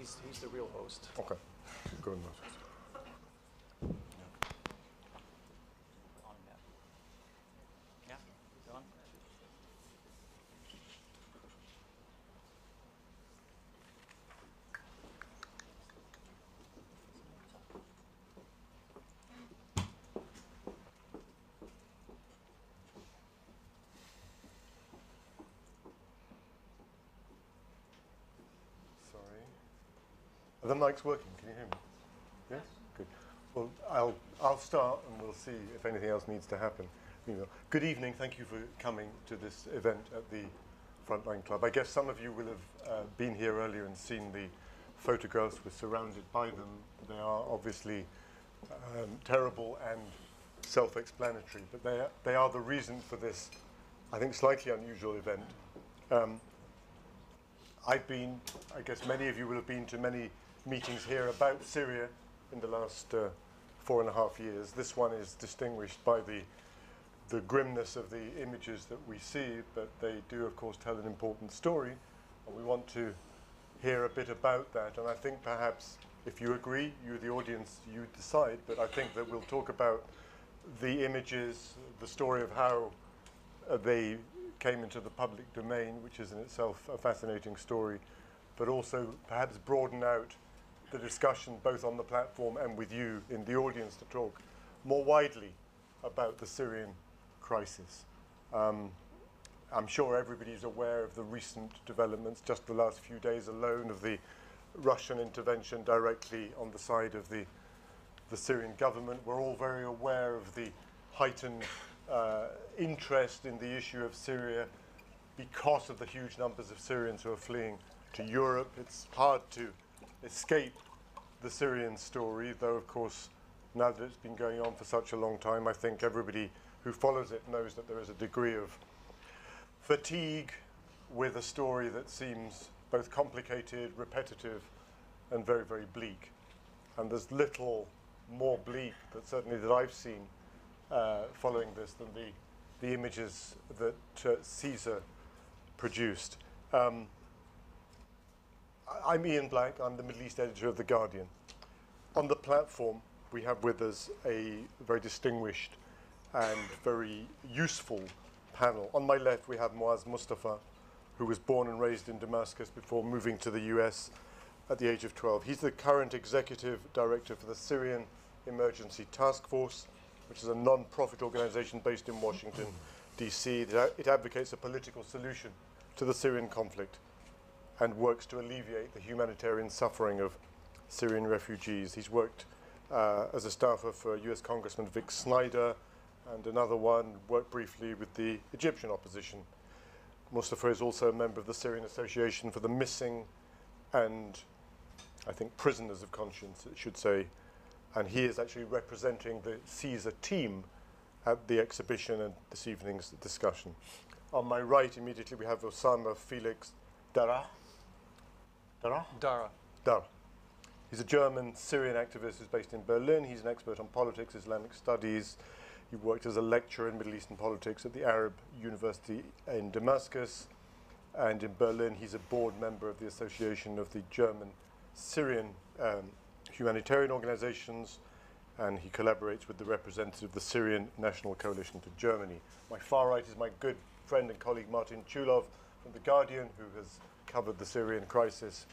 he's, he's the real host. Okay, good enough. On that. Yeah, he's on. Sorry. Are the mics working? Can you hear me? Yes? Good. Well, I'll, I'll start and we'll see if anything else needs to happen. Good evening. Thank you for coming to this event at the Frontline Club. I guess some of you will have uh, been here earlier and seen the photographs. We're surrounded by them. They are obviously um, terrible and self-explanatory, but they are, they are the reason for this, I think, slightly unusual event. Um, I've been, I guess many of you will have been to many meetings here about Syria in the last uh, four and a half years. This one is distinguished by the the grimness of the images that we see, but they do, of course, tell an important story, and we want to hear a bit about that. And I think perhaps, if you agree, you, the audience, you decide. But I think that we'll talk about the images, the story of how uh, they came into the public domain, which is in itself a fascinating story, but also perhaps broaden out the discussion both on the platform and with you in the audience to talk more widely about the Syrian crisis. Um, I'm sure everybody's aware of the recent developments, just the last few days alone, of the Russian intervention directly on the side of the, the Syrian government. We're all very aware of the heightened uh, interest in the issue of Syria because of the huge numbers of Syrians who are fleeing to Europe. It's hard to escape the Syrian story, though, of course, now that it's been going on for such a long time, I think everybody who follows it knows that there is a degree of fatigue with a story that seems both complicated, repetitive, and very, very bleak. And there's little more bleak, that certainly that I've seen uh, following this, than the, the images that uh, Caesar produced. Um, I'm Ian Black, I'm the Middle East editor of The Guardian. On the platform, we have with us a very distinguished and very useful panel. On my left, we have Moaz Mustafa, who was born and raised in Damascus before moving to the US at the age of 12. He's the current executive director for the Syrian Emergency Task Force, which is a non profit organization based in Washington, D.C. It It advocates a political solution to the Syrian conflict and works to alleviate the humanitarian suffering of Syrian refugees. He's worked uh, as a staffer for US Congressman Vic Snyder and another one, worked briefly with the Egyptian opposition. Mustafa is also a member of the Syrian Association for the Missing and I think prisoners of conscience, it should say. And he is actually representing the Caesar team at the exhibition and this evening's discussion. On my right, immediately, we have Osama Felix Dara. Dara? Dara. He's a German Syrian activist who's based in Berlin. He's an expert on politics, Islamic studies. He worked as a lecturer in Middle Eastern politics at the Arab University in Damascus. And in Berlin, he's a board member of the Association of the German Syrian um, Humanitarian Organizations. And he collaborates with the representative of the Syrian National Coalition to Germany. My far right is my good friend and colleague Martin Chulov from The Guardian, who has covered the Syrian crisis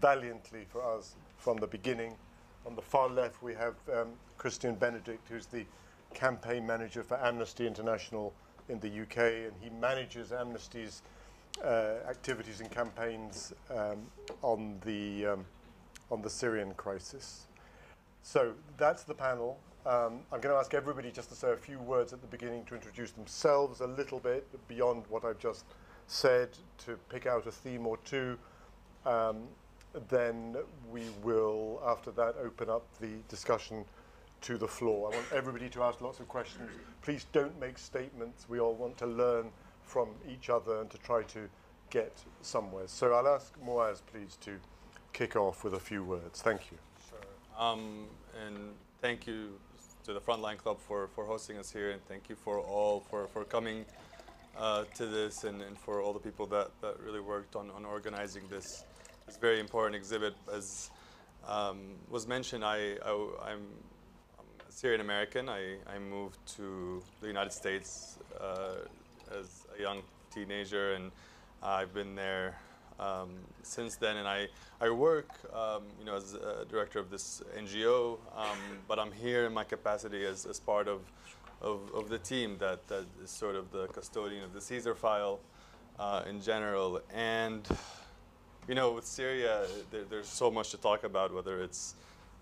valiantly for us from the beginning. On the far left, we have um, Kristyan Benedict, who's the campaign manager for Amnesty International in the UK, and he manages Amnesty's uh, activities and campaigns um, on the um, on the Syrian crisis. So that's the panel. Um, I'm going to ask everybody just to say a few words at the beginning to introduce themselves a little bit beyond what I've just said, to pick out a theme or two. Um, then we will, after that, open up the discussion to the floor. I want everybody to ask lots of questions. Please don't make statements. We all want to learn from each other and to try to get somewhere. So I'll ask Moaz, please, to kick off with a few words. Thank you. Sure. Um, and thank you to the Frontline Club for, for hosting us here, and thank you for all for, for coming uh, to this, and, and for all the people that, that really worked on, on organizing this. this very important exhibit. As um, was mentioned, I, I, am Syrian American. I, I moved to the United States uh, as a young teenager, and I've been there um, since then. And I, I work, um, you know, as a director of this NGO, um, but I'm here in my capacity as, as part of, of, of the team that, that is sort of the custodian of the Caesar file uh, in general. And, you know, with Syria, there, there's so much to talk about, whether it's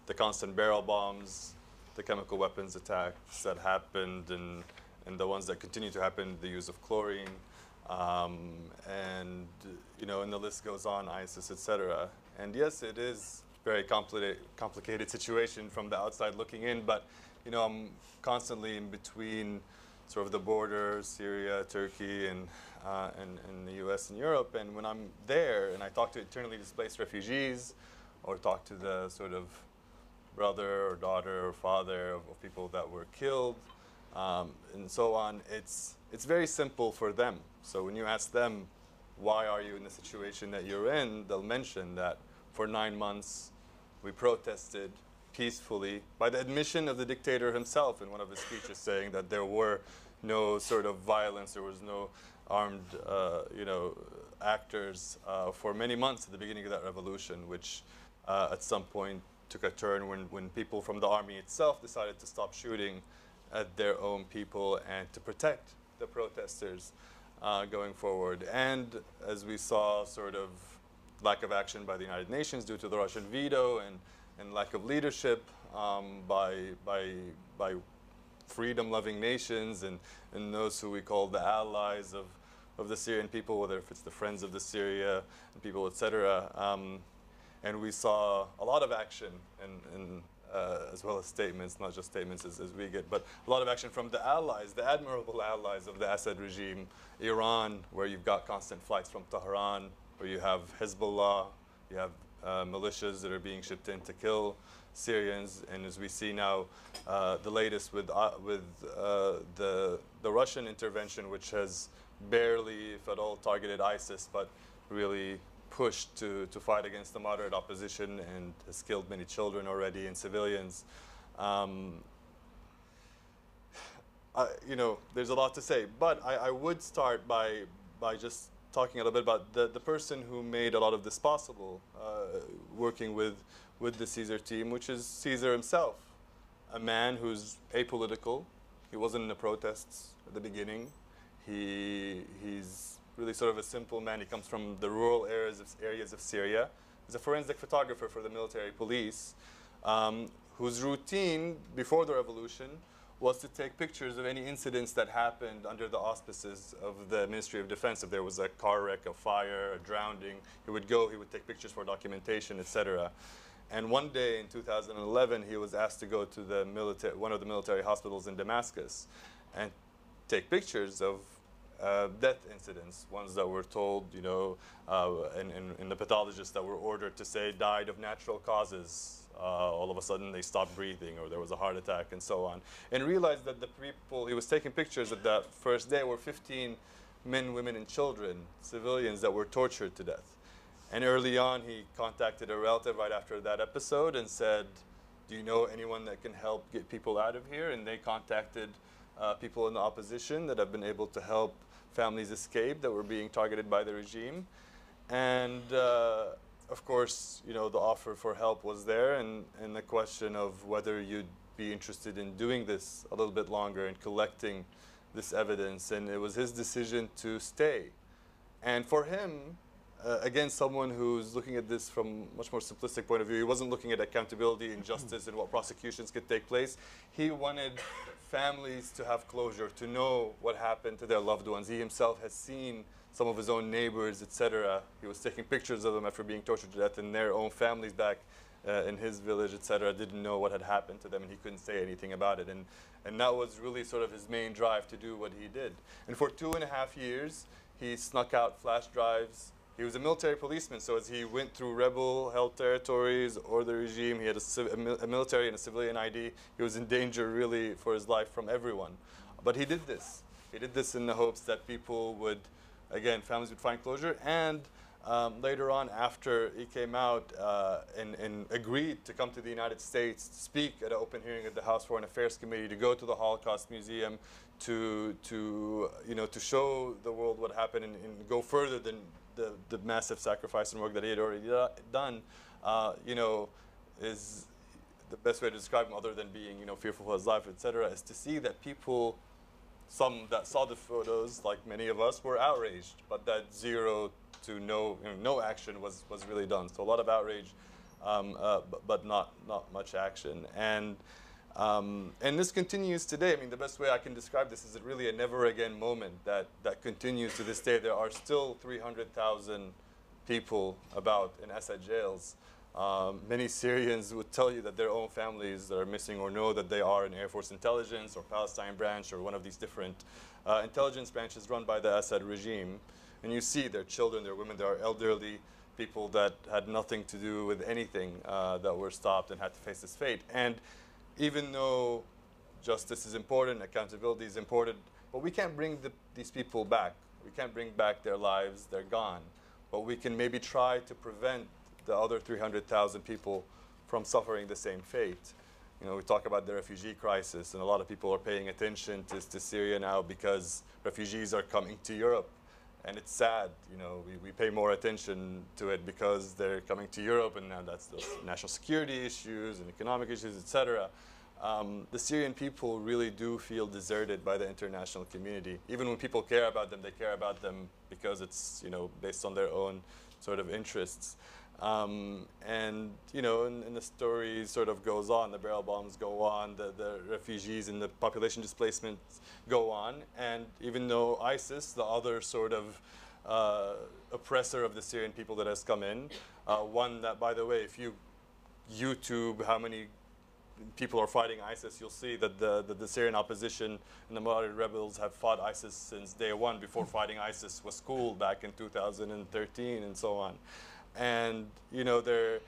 the constant barrel bombs, the chemical weapons attacks that happened, and, and the ones that continue to happen, the use of chlorine, um, and, you know, and the list goes on, ISIS, etc. And yes, it is very complicated, complicated situation from the outside looking in, but, you know, I'm constantly in between sort of the border, Syria, Turkey, and, uh, and, and, the US and Europe. And when I'm there and I talk to internally displaced refugees or talk to the sort of brother or daughter or father of, of people that were killed um, and so on, it's, it's very simple for them. So when you ask them, why are you in the situation that you're in, they'll mention that for nine months we protested peacefully by the admission of the dictator himself in one of his speeches saying that there were no sort of violence, there was no armed, uh, you know, actors uh, for many months at the beginning of that revolution, which uh, at some point took a turn when, when people from the army itself decided to stop shooting at their own people and to protect the protesters uh, going forward. And as we saw, sort of lack of action by the United Nations due to the Russian veto and, and lack of leadership um, by, by, by freedom-loving nations and, and those who we call the allies of, of the Syrian people, whether if it's the Friends of the Syria people, etc. Um, and we saw a lot of action and, and uh, as well as statements, not just statements as, as, we get, but a lot of action from the allies, the admirable allies of the Assad regime, Iran, where you've got constant flights from Tehran, where you have Hezbollah, you have uh, militias that are being shipped in to kill Syrians, and as we see now, uh, the latest with uh, with uh, the the Russian intervention, which has barely, if at all, targeted ISIS, but really pushed to, to fight against the moderate opposition and has killed many children already and civilians. Um, you know, there's a lot to say, but I, I, would start by, by just talking a little bit about the, the person who made a lot of this possible, uh, working with, with the Caesar team, which is Caesar himself, a man who's apolitical. He wasn't in the protests at the beginning. He, he's really sort of a simple man. He comes from the rural areas of, areas of Syria. He's a forensic photographer for the military police, um, whose routine before the revolution was to take pictures of any incidents that happened under the auspices of the Ministry of Defense. If there was a car wreck, a fire, a drowning, he would go, he would take pictures for documentation, etc. And one day in 2011, he was asked to go to the military, one of the military hospitals in Damascus and take pictures of uh, death incidents, ones that were told, you know, uh, the pathologists that were ordered to say died of natural causes. Uh, all of a sudden they stopped breathing or there was a heart attack and so on. And realized that the people he was taking pictures of that first day were 15 men, women, and children, civilians that were tortured to death. And early on, he contacted a relative right after that episode and said, Do you know anyone that can help get people out of here? And they contacted uh, people in the opposition that have been able to help families escaped that were being targeted by the regime. And uh, of course, you know, the offer for help was there and, and the question of whether you'd be interested in doing this a little bit longer and collecting this evidence. And it was his decision to stay. And for him, uh, again, someone who's looking at this from much more simplistic point of view, he wasn't looking at accountability and justice and what prosecutions could take place. He wanted families to have closure, to know what happened to their loved ones. He himself has seen some of his own neighbors, etc. He was taking pictures of them after being tortured to death, and their own families back uh, in his village, etc., didn't know what had happened to them, and he couldn't say anything about it. And, and that was really sort of his main drive to do what he did. And for two and a half years, he snuck out flash drives he was a military policeman, so as he went through rebel held territories or the regime, he had a, a, military and a civilian ID. He was in danger really for his life from everyone. But he did this. He did this in the hopes that people would, again, families would find closure and um, later on, after he came out uh, and, and agreed to come to the United States, to speak at an open hearing at the House Foreign Affairs Committee, to go to the Holocaust Museum, to, to, you know, to show the world what happened and, and go further than the, the massive sacrifice and work that he had already do- done, uh, you know, is the best way to describe him, other than being, you know, fearful for his life, etc., is to see that people some that saw the photos, like many of us, were outraged, but that zero to no you know, no action was, was really done. So a lot of outrage, um, uh, but, but not not much action. And um, and this continues today. I mean, the best way I can describe this is it really a never again moment that that continues to this day. There are still 300,000 people about in Assad jails. Um, many Syrians would tell you that their own families are missing or know that they are in Air Force Intelligence or Palestine branch or one of these different uh, intelligence branches run by the Assad regime. And you see their children, their women, their elderly people that had nothing to do with anything uh, that were stopped and had to face this fate. And even though justice is important, accountability is important, but we can't bring the, these people back. We can't bring back their lives, they're gone. But we can maybe try to prevent the other 300,000 people from suffering the same fate. You know, we talk about the refugee crisis, and a lot of people are paying attention to, to Syria now because refugees are coming to Europe. And it's sad, you know, we, we pay more attention to it because they're coming to Europe, and now that's the national security issues and economic issues, etc. Um, the Syrian people really do feel deserted by the international community. Even when people care about them, they care about them because it's, you know, based on their own sort of interests. Um, and you know, and, and, the story sort of goes on. The barrel bombs go on. The, the refugees and the population displacements go on. And even though ISIS, the other sort of uh, oppressor of the Syrian people that has come in, uh, one that, by the way, if you YouTube how many people are fighting ISIS, you'll see that the, the, the Syrian opposition and the Mawalid rebels have fought ISIS since day one. Before fighting ISIS was cool back in 2013 and so on and you know they're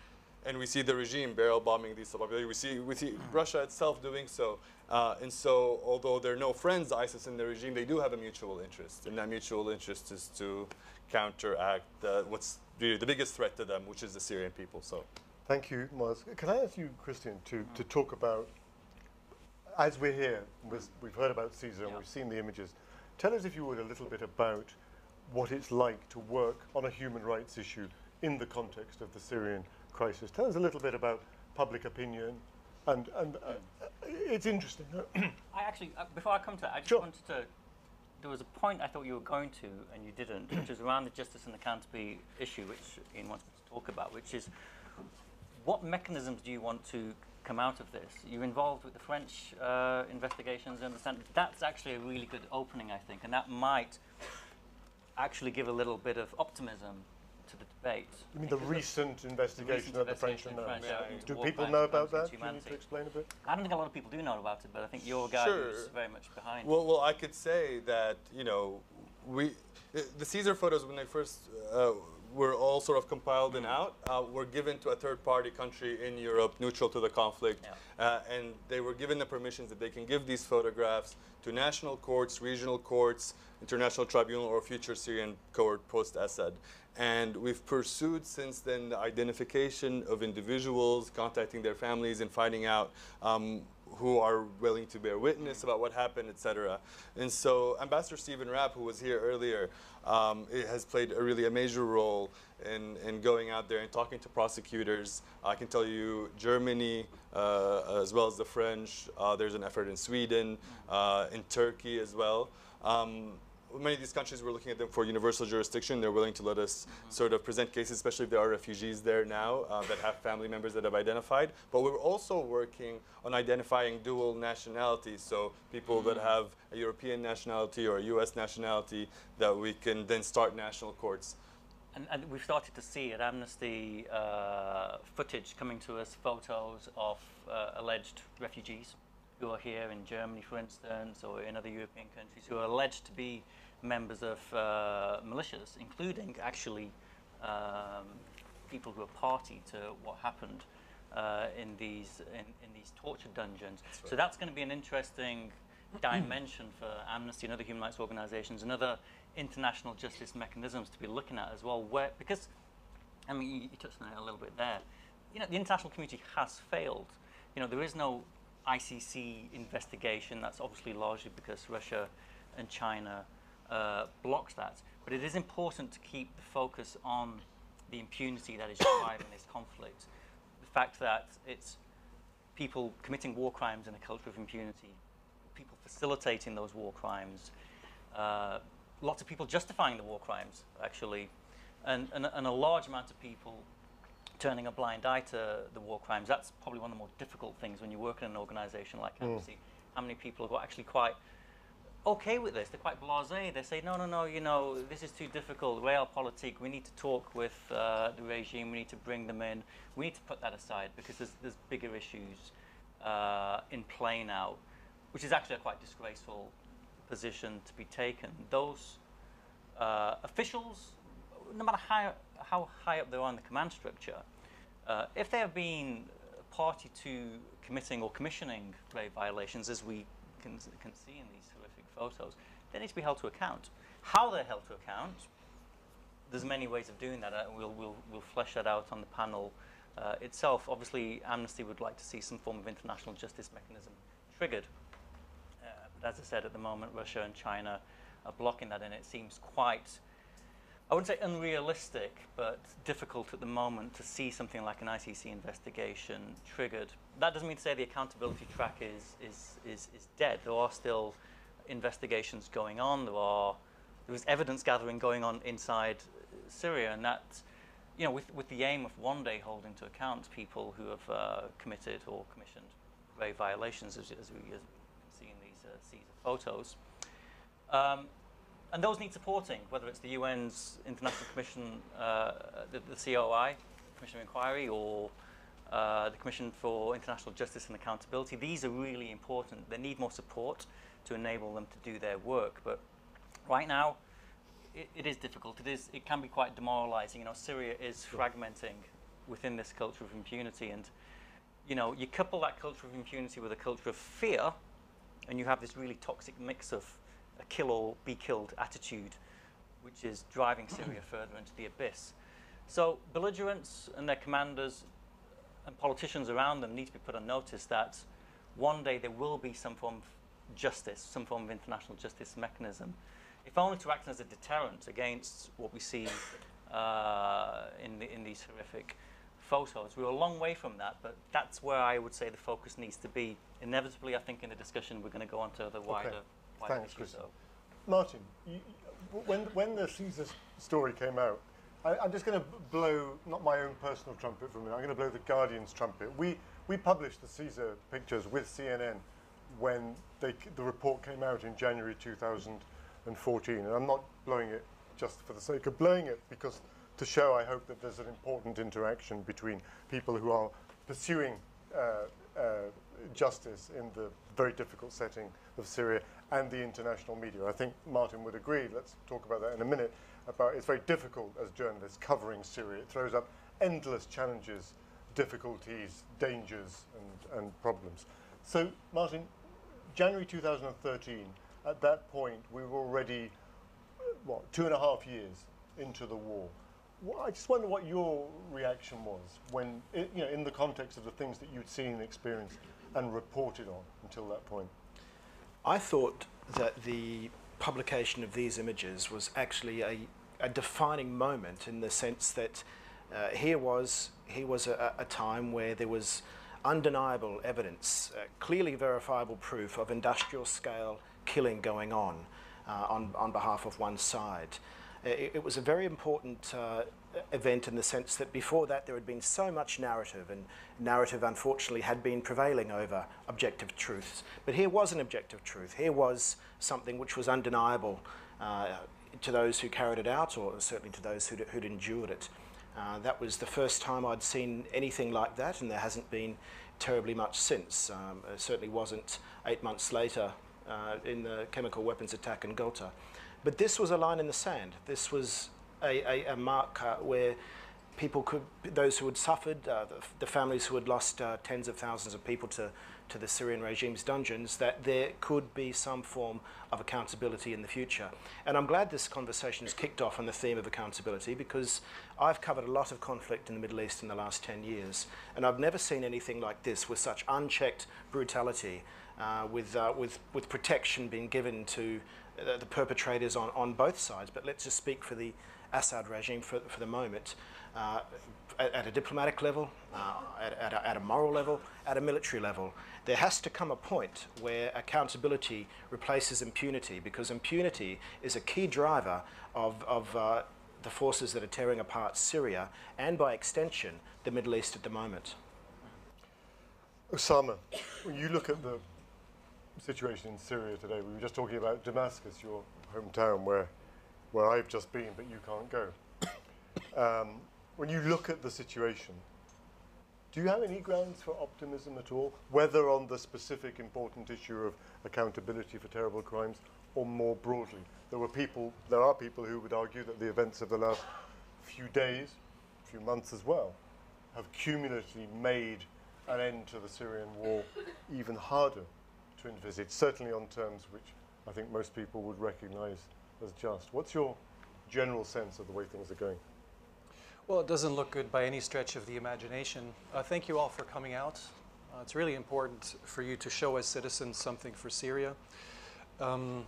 and we see the regime barrel bombing these populations. We see we see Russia itself doing so. Uh, and so, although they're no friends, ISIS and the regime, they do have a mutual interest, and that mutual interest is to counteract uh, what's really the biggest threat to them, which is the Syrian people. So, thank you, Maz. Can I ask you, Christian, to, to talk about as we're here, we've heard about Caesar and Yeah. we've seen the images. Tell us, if you would, a little bit about what it's like to work on a human rights issue in the context of the Syrian crisis. Tell us a little bit about public opinion, and and uh, it's interesting. I actually, uh, before I come to that, I just Sure. wanted to. There was a point I thought you were going to, and you didn't, which is around the justice and the accountability issue, which Ian wants to talk about, which is what mechanisms do you want to come out of this? You're involved with the French uh, investigations, I understand. That's actually a really good opening, I think, and that might actually give a little bit of optimism to the debate. I mean, the recent investigation recent of the French and. French, Yeah, Do people know about that? against Can you humanity. explain a bit? I don't think a lot of people do know about it, but I think you're a guy Sure. who's very much behind. it. well, well, I could say that you know we the- the Caesar photos when they first uh, were all sort of compiled and out uh, were given to a third-party country in Europe, neutral to the conflict, Yeah. uh, and they were given the permissions that they can give these photographs to national courts, regional courts, international tribunal, or future Syrian court post-Assad. And we've pursued since then the identification of individuals, contacting their families, and finding out um, who are willing to bear witness about what happened, etc. And so Ambassador Stephen Rapp, who was here earlier, um, has played a really a major role in, in going out there and talking to prosecutors. I can tell you Germany, uh, as well as the French, uh, there's an effort in Sweden, uh, in Turkey as well. Um, many of these countries we're looking at them for universal jurisdiction. They're willing to let us sort of present cases, especially if there are refugees there now uh, that have family members that have identified. But we're also working on identifying dual nationalities, so people that have a European nationality or a U.S. nationality that we can then start national courts. And, and we've started to see at Amnesty uh, footage coming to us, photos of uh, alleged refugees who are here in Germany, for instance, or in other European countries, who are alleged to be members of uh, militias, including actually um, people who are party to what happened uh, in these in, in these torture dungeons. So that's going to be an interesting dimension for Amnesty and other human rights organizations and other international justice mechanisms to be looking at as well. Where, because, I mean, you, you touched on it a little bit there. You know, the international community has failed. You know, there is no ICC investigation. That's obviously largely because Russia and China uh, blocks that. But it is important to keep the focus on the impunity that is driving this conflict. The fact that it's people committing war crimes in a culture of impunity, people facilitating those war crimes, uh, lots of people justifying the war crimes, actually, and, and, and a large amount of people turning a blind eye to the war crimes. That's probably one of the more difficult things when you work in an organization like Amnesty. How many people are actually quite okay with this? They're quite blasé. They say, no, no, no, you know, this is too difficult. Realpolitik, we need to talk with uh, the regime. We need to bring them in. We need to put that aside because there's, there's bigger issues uh, in play now, which is actually a quite disgraceful position to be taken. Those uh, officials, no matter how, how high up they are in the command structure, uh, if they have been party to committing or commissioning grave violations, as we can, can see in these horrific photos, they need to be held to account. How they're held to account, there's many ways of doing that. Uh, we'll, we'll, we'll flesh that out on the panel uh, itself. Obviously, Amnesty would like to see some form of international justice mechanism triggered. Uh, but as I said, at the moment, Russia and China are blocking that, and it seems quite, I wouldn't say unrealistic, but difficult at the moment to see something like an ICC investigation triggered. That doesn't mean to say the accountability track is, is, is, is dead. There are still investigations going on. There are there was evidence gathering going on inside Syria, and that, you know, with, with the aim of one day holding to account people who have uh, committed or commissioned grave violations, as, as we as see in these uh, photos. Um, and those need supporting, whether it's the UN's International Commission, uh, the, the, COI, Commission of Inquiry, or uh, the Commission for International Justice and Accountability. These are really important. They need more support to enable them to do their work. But right now, it, it is difficult. It is. It can be quite demoralising. You know, Syria is fragmenting within this culture of impunity, and you know, you couple that culture of impunity with a culture of fear, and you have this really toxic mix of a kill or be killed attitude, which is driving Syria further into the abyss. So belligerents and their commanders and politicians around them need to be put on notice that one day there will be some form of justice, some form of international justice mechanism, if only to act as a deterrent against what we see uh, in, the, in these horrific photos. We're a long way from that, but that's where I would say the focus needs to be. Inevitably, I think in the discussion we're going to go on to the wider, Okay. Wider Thanks, issues. Chris. though. Martin, you, you- when, when the Caesar story came out, I, I'm just going to blow, not my own personal trumpet for a minute, I'm going to blow the Guardian's trumpet. We, we published the Caesar pictures with CNN when they, the report came out in January 2014. And I'm not blowing it just for the sake of blowing it, because to show, I hope, that there's an important interaction between people who are pursuing uh, uh, justice in the very difficult setting of Syria and the international media. I think Martin would agree, let's talk about that in a minute, about it's very difficult as journalists covering Syria. It throws up endless challenges, difficulties, dangers, and, and problems. So, Martin, January 2013, at that point, we were already, what, two and a half years into the war. I just wonder what your reaction was when, you know, in the context of the things that you'd seen, experienced, and reported on until that point. I thought that the publication of these images was actually a, a defining moment in the sense that uh, here was here was a, a time where there was undeniable evidence, uh, clearly verifiable proof of industrial scale killing going on uh, on, on behalf of one side. Uh, It, it was a very important uh, event in the sense that before that there had been so much narrative, and narrative unfortunately had been prevailing over objective truths. But here was an objective truth. Here was something which was undeniable uh, to those who carried it out, or certainly to those who'd, who'd endured it. Uh, that was the first time I'd seen anything like that, and there hasn't been terribly much since. Um, it certainly wasn't eight months later uh, in the chemical weapons attack in Ghouta. But this was a line in the sand. This was a, a, a marker where people could, those who had suffered, uh, the, the, families who had lost uh, tens of thousands of people to, to the Syrian regime's dungeons, that there could be some form of accountability in the future. And I'm glad this conversation has kicked off on the theme of accountability because I've covered a lot of conflict in the Middle East in the last 10 years, and I've never seen anything like this with such unchecked brutality, uh, with, uh, with, with protection being given to the, the perpetrators on, on both sides. But let's just speak for the Assad regime for, for the moment. Uh, at, at, a diplomatic level, uh, at, at, a, at, a, moral level, at a military level. There has to come a point where accountability replaces impunity because impunity is a key driver of, of uh, the forces that are tearing apart Syria and, by extension, the Middle East at the moment. Osama, when you look at the situation in Syria today, we were just talking about Damascus, your hometown, where, where I've just been, but you can't go. Um, when you look at the situation, do you have any grounds for optimism at all, whether on the specific important issue of accountability for terrible crimes or more broadly? There were people, there are people who would argue that the events of the last few days, few months as well, have cumulatively made an end to the Syrian war even harder to envisage, certainly on terms which I think most people would recognize as just. What's your general sense of the way things are going? Well, it doesn't look good by any stretch of the imagination. Uh, thank you all for coming out. Uh, it's really important for you to show as citizens something for Syria. Um,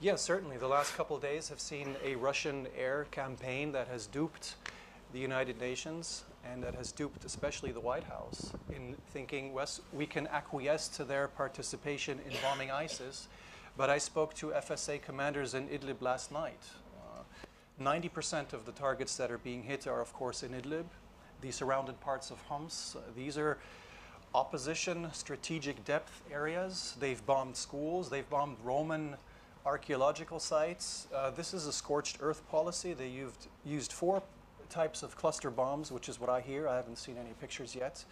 yes, certainly. The last couple days have seen a Russian air campaign that has duped the United Nations and that has duped especially the White House in thinking West, we can acquiesce to their participation in bombing ISIS. But I spoke to FSA commanders in Idlib last night 90% of the targets that are being hit are, of course, in Idlib, the surrounded parts of Homs. These are opposition strategic depth areas. They've bombed schools, they've bombed Roman archaeological sites. Uh, this is a scorched earth policy. They used, used four types of cluster bombs, which is what I hear. I haven't seen any pictures yet.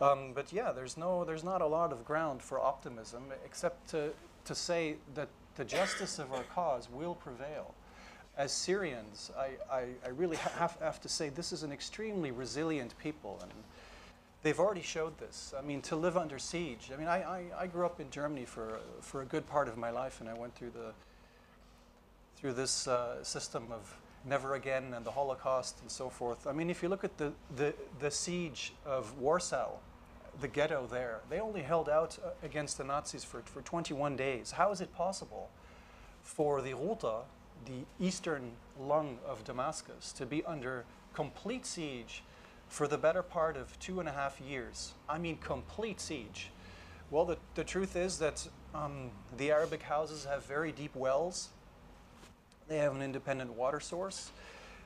Um, but yeah, there's, no, there's not a lot of ground for optimism except to, to say that the justice of our cause will prevail as Syrians, I, I, I really have, have, to say this is an extremely resilient people. And they've already showed this. I mean, to live under siege. I mean, I, I, I, grew up in Germany for, for a good part of my life, and I went through, the, through this uh, system of never again and the Holocaust and so forth. I mean, if you look at the, the, the siege of Warsaw, the ghetto there, they only held out uh, against the Nazis for, for 21 days. How is it possible for the Ghouta the eastern lung of Damascus to be under complete siege for the better part of two and a half years. I mean, complete siege. Well, the, the truth is that um, the Arabic houses have very deep wells. They have an independent water source.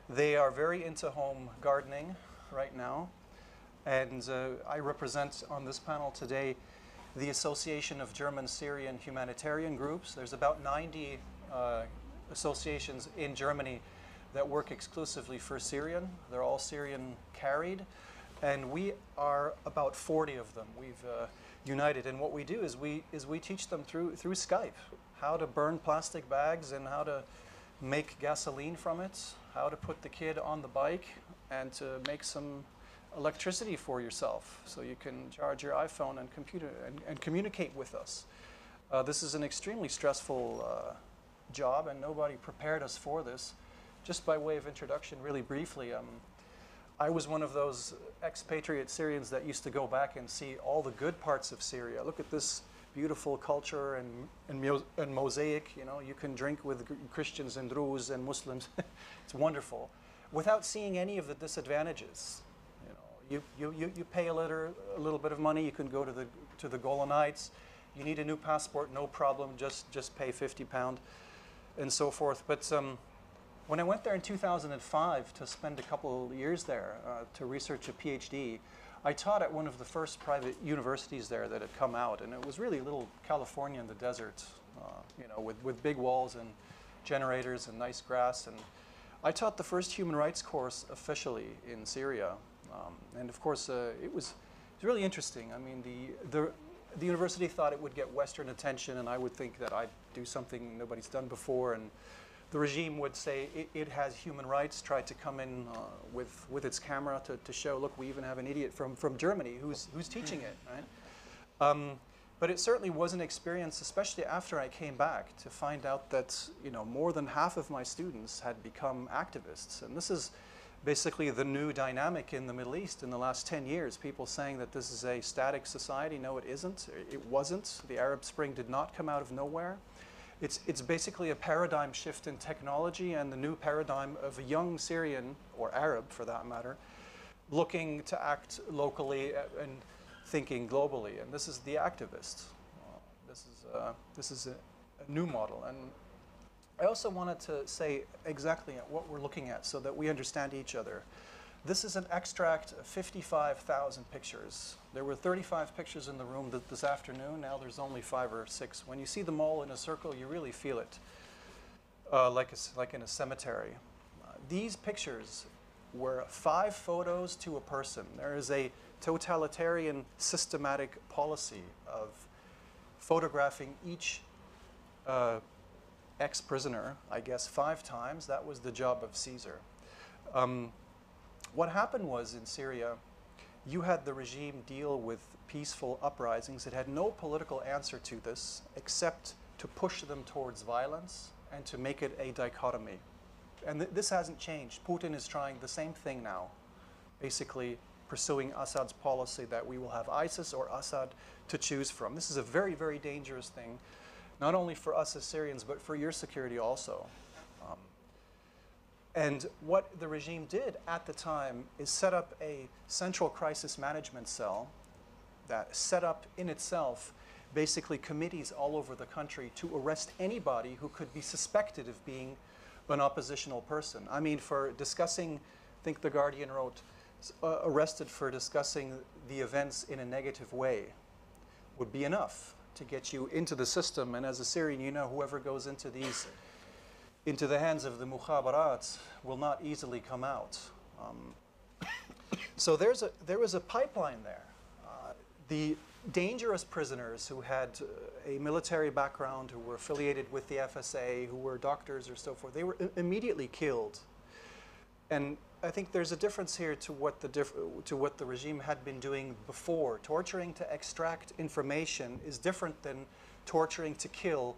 They are very into home gardening right now. And uh, I represent on this panel today the Association of German Syrian Humanitarian Groups. There's about 90 uh, associations in Germany that work exclusively for Syrian. They're all Syrian carried. And we are about 40 of them. We've uh, united. And what we do is we, is we teach them through, through Skype how to burn plastic bags and how to make gasoline from it, how to put the kid on the bike, and to make some electricity for yourself so you can charge your iPhone and computer and, and communicate with us. Uh, this is an extremely stressful uh, job, and nobody prepared us for this. Just by way of introduction, really briefly, um, I was one of those expatriate Syrians that used to go back and see all the good parts of Syria. Look at this beautiful culture and, and, and mosaic. You know, you can drink with Christians and Druze and Muslims. it's wonderful. Without seeing any of the disadvantages. You, you, you, you pay a little, a little bit of money, you can go to the, to the Golanites. You need a new passport, no problem, just, just pay 50 pound and so forth. But um, when I went there in 2005 to spend a couple years there uh, to research a PhD, I taught at one of the first private universities there that had come out, and it was really a little California in the desert, uh, you know, with, with big walls and generators and nice grass. And I taught the first human rights course officially in Syria, um, and of course uh, it was it was really interesting. I mean, the the the university thought it would get Western attention, and I would think that I'd do something nobody's done before. And the regime would say it, it has human rights, tried to come in uh, with, with its camera to, to show, look, we even have an idiot from, from Germany who's, who's teaching it, right? Um, but it certainly was an experience, especially after I came back, to find out that you know more than half of my students had become activists, and this is basically the new dynamic in the Middle East in the last 10 years. People saying that this is a static society. No, it isn't. It wasn't. The Arab Spring did not come out of nowhere. It's, it's basically a paradigm shift in technology and the new paradigm of a young Syrian, or Arab for that matter, looking to act locally and thinking globally. And this is the activist. Uh, this is, uh, this is a, a new model. And I also wanted to say exactly what we're looking at so that we understand each other. This is an extract of 55,000 pictures. There were 35 pictures in the room th- this afternoon. Now there's only five or six. When you see them all in a circle, you really feel it, uh, like, a like in a cemetery. Uh, these pictures were five photos to a person. There is a totalitarian systematic policy of photographing each uh, ex prisoner, I guess, five times. That was the job of Caesar. Um, what happened was in Syria, you had the regime deal with peaceful uprisings. It had no political answer to this except to push them towards violence and to make it a dichotomy. And th- this hasn't changed. Putin is trying the same thing now, basically pursuing Assad's policy that we will have ISIS or Assad to choose from. This is a very, very dangerous thing, not only for us as Syrians, but for your security also. Um, and what the regime did at the time is set up a central crisis management cell that set up in itself basically committees all over the country to arrest anybody who could be suspected of being an oppositional person. I mean, for discussing, I think The Guardian wrote, uh, arrested for discussing the events in a negative way would be enough to get you into the system. And as a Syrian, you know, whoever goes into these into the hands of the mukhabarat will not easily come out. Um, so there's a, there was a pipeline there. Uh, the dangerous prisoners who had uh, a military background, who were affiliated with the FSA, who were doctors or so forth, they were immediately killed. And I think there's a difference here to what the diff- to what the regime had been doing before. Torturing to extract information is different than torturing to kill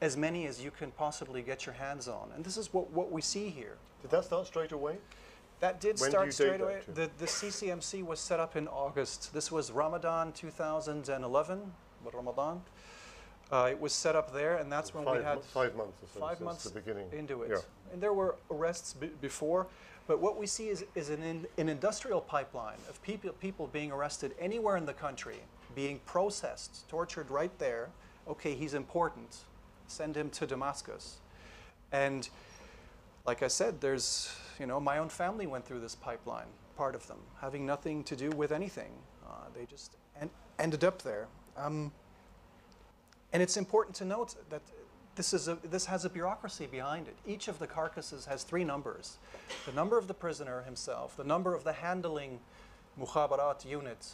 as many as you can possibly get your hands on. And this is what, what we see here. Did that start straight away? That did When start straight away. The, the CCMC was set up in August. This was Ramadan 2011, Ramadan. Uh, it was set up there, and that's when five, we had five months or so five since months the beginning. into it. Yeah. And there were arrests b- before, but what we see is, is an, in, an industrial pipeline of people, people being arrested anywhere in the country, being processed, tortured right there. Okay, he's important. Send him to Damascus. And like I said, there's, you know, my own family went through this pipeline, part of them, having nothing to do with anything. Uh, they just en- ended up there. Um, and it's important to note that this, is a, this has a bureaucracy behind it. Each of the carcasses has three numbers the number of the prisoner himself, the number of the handling mukhabarat unit,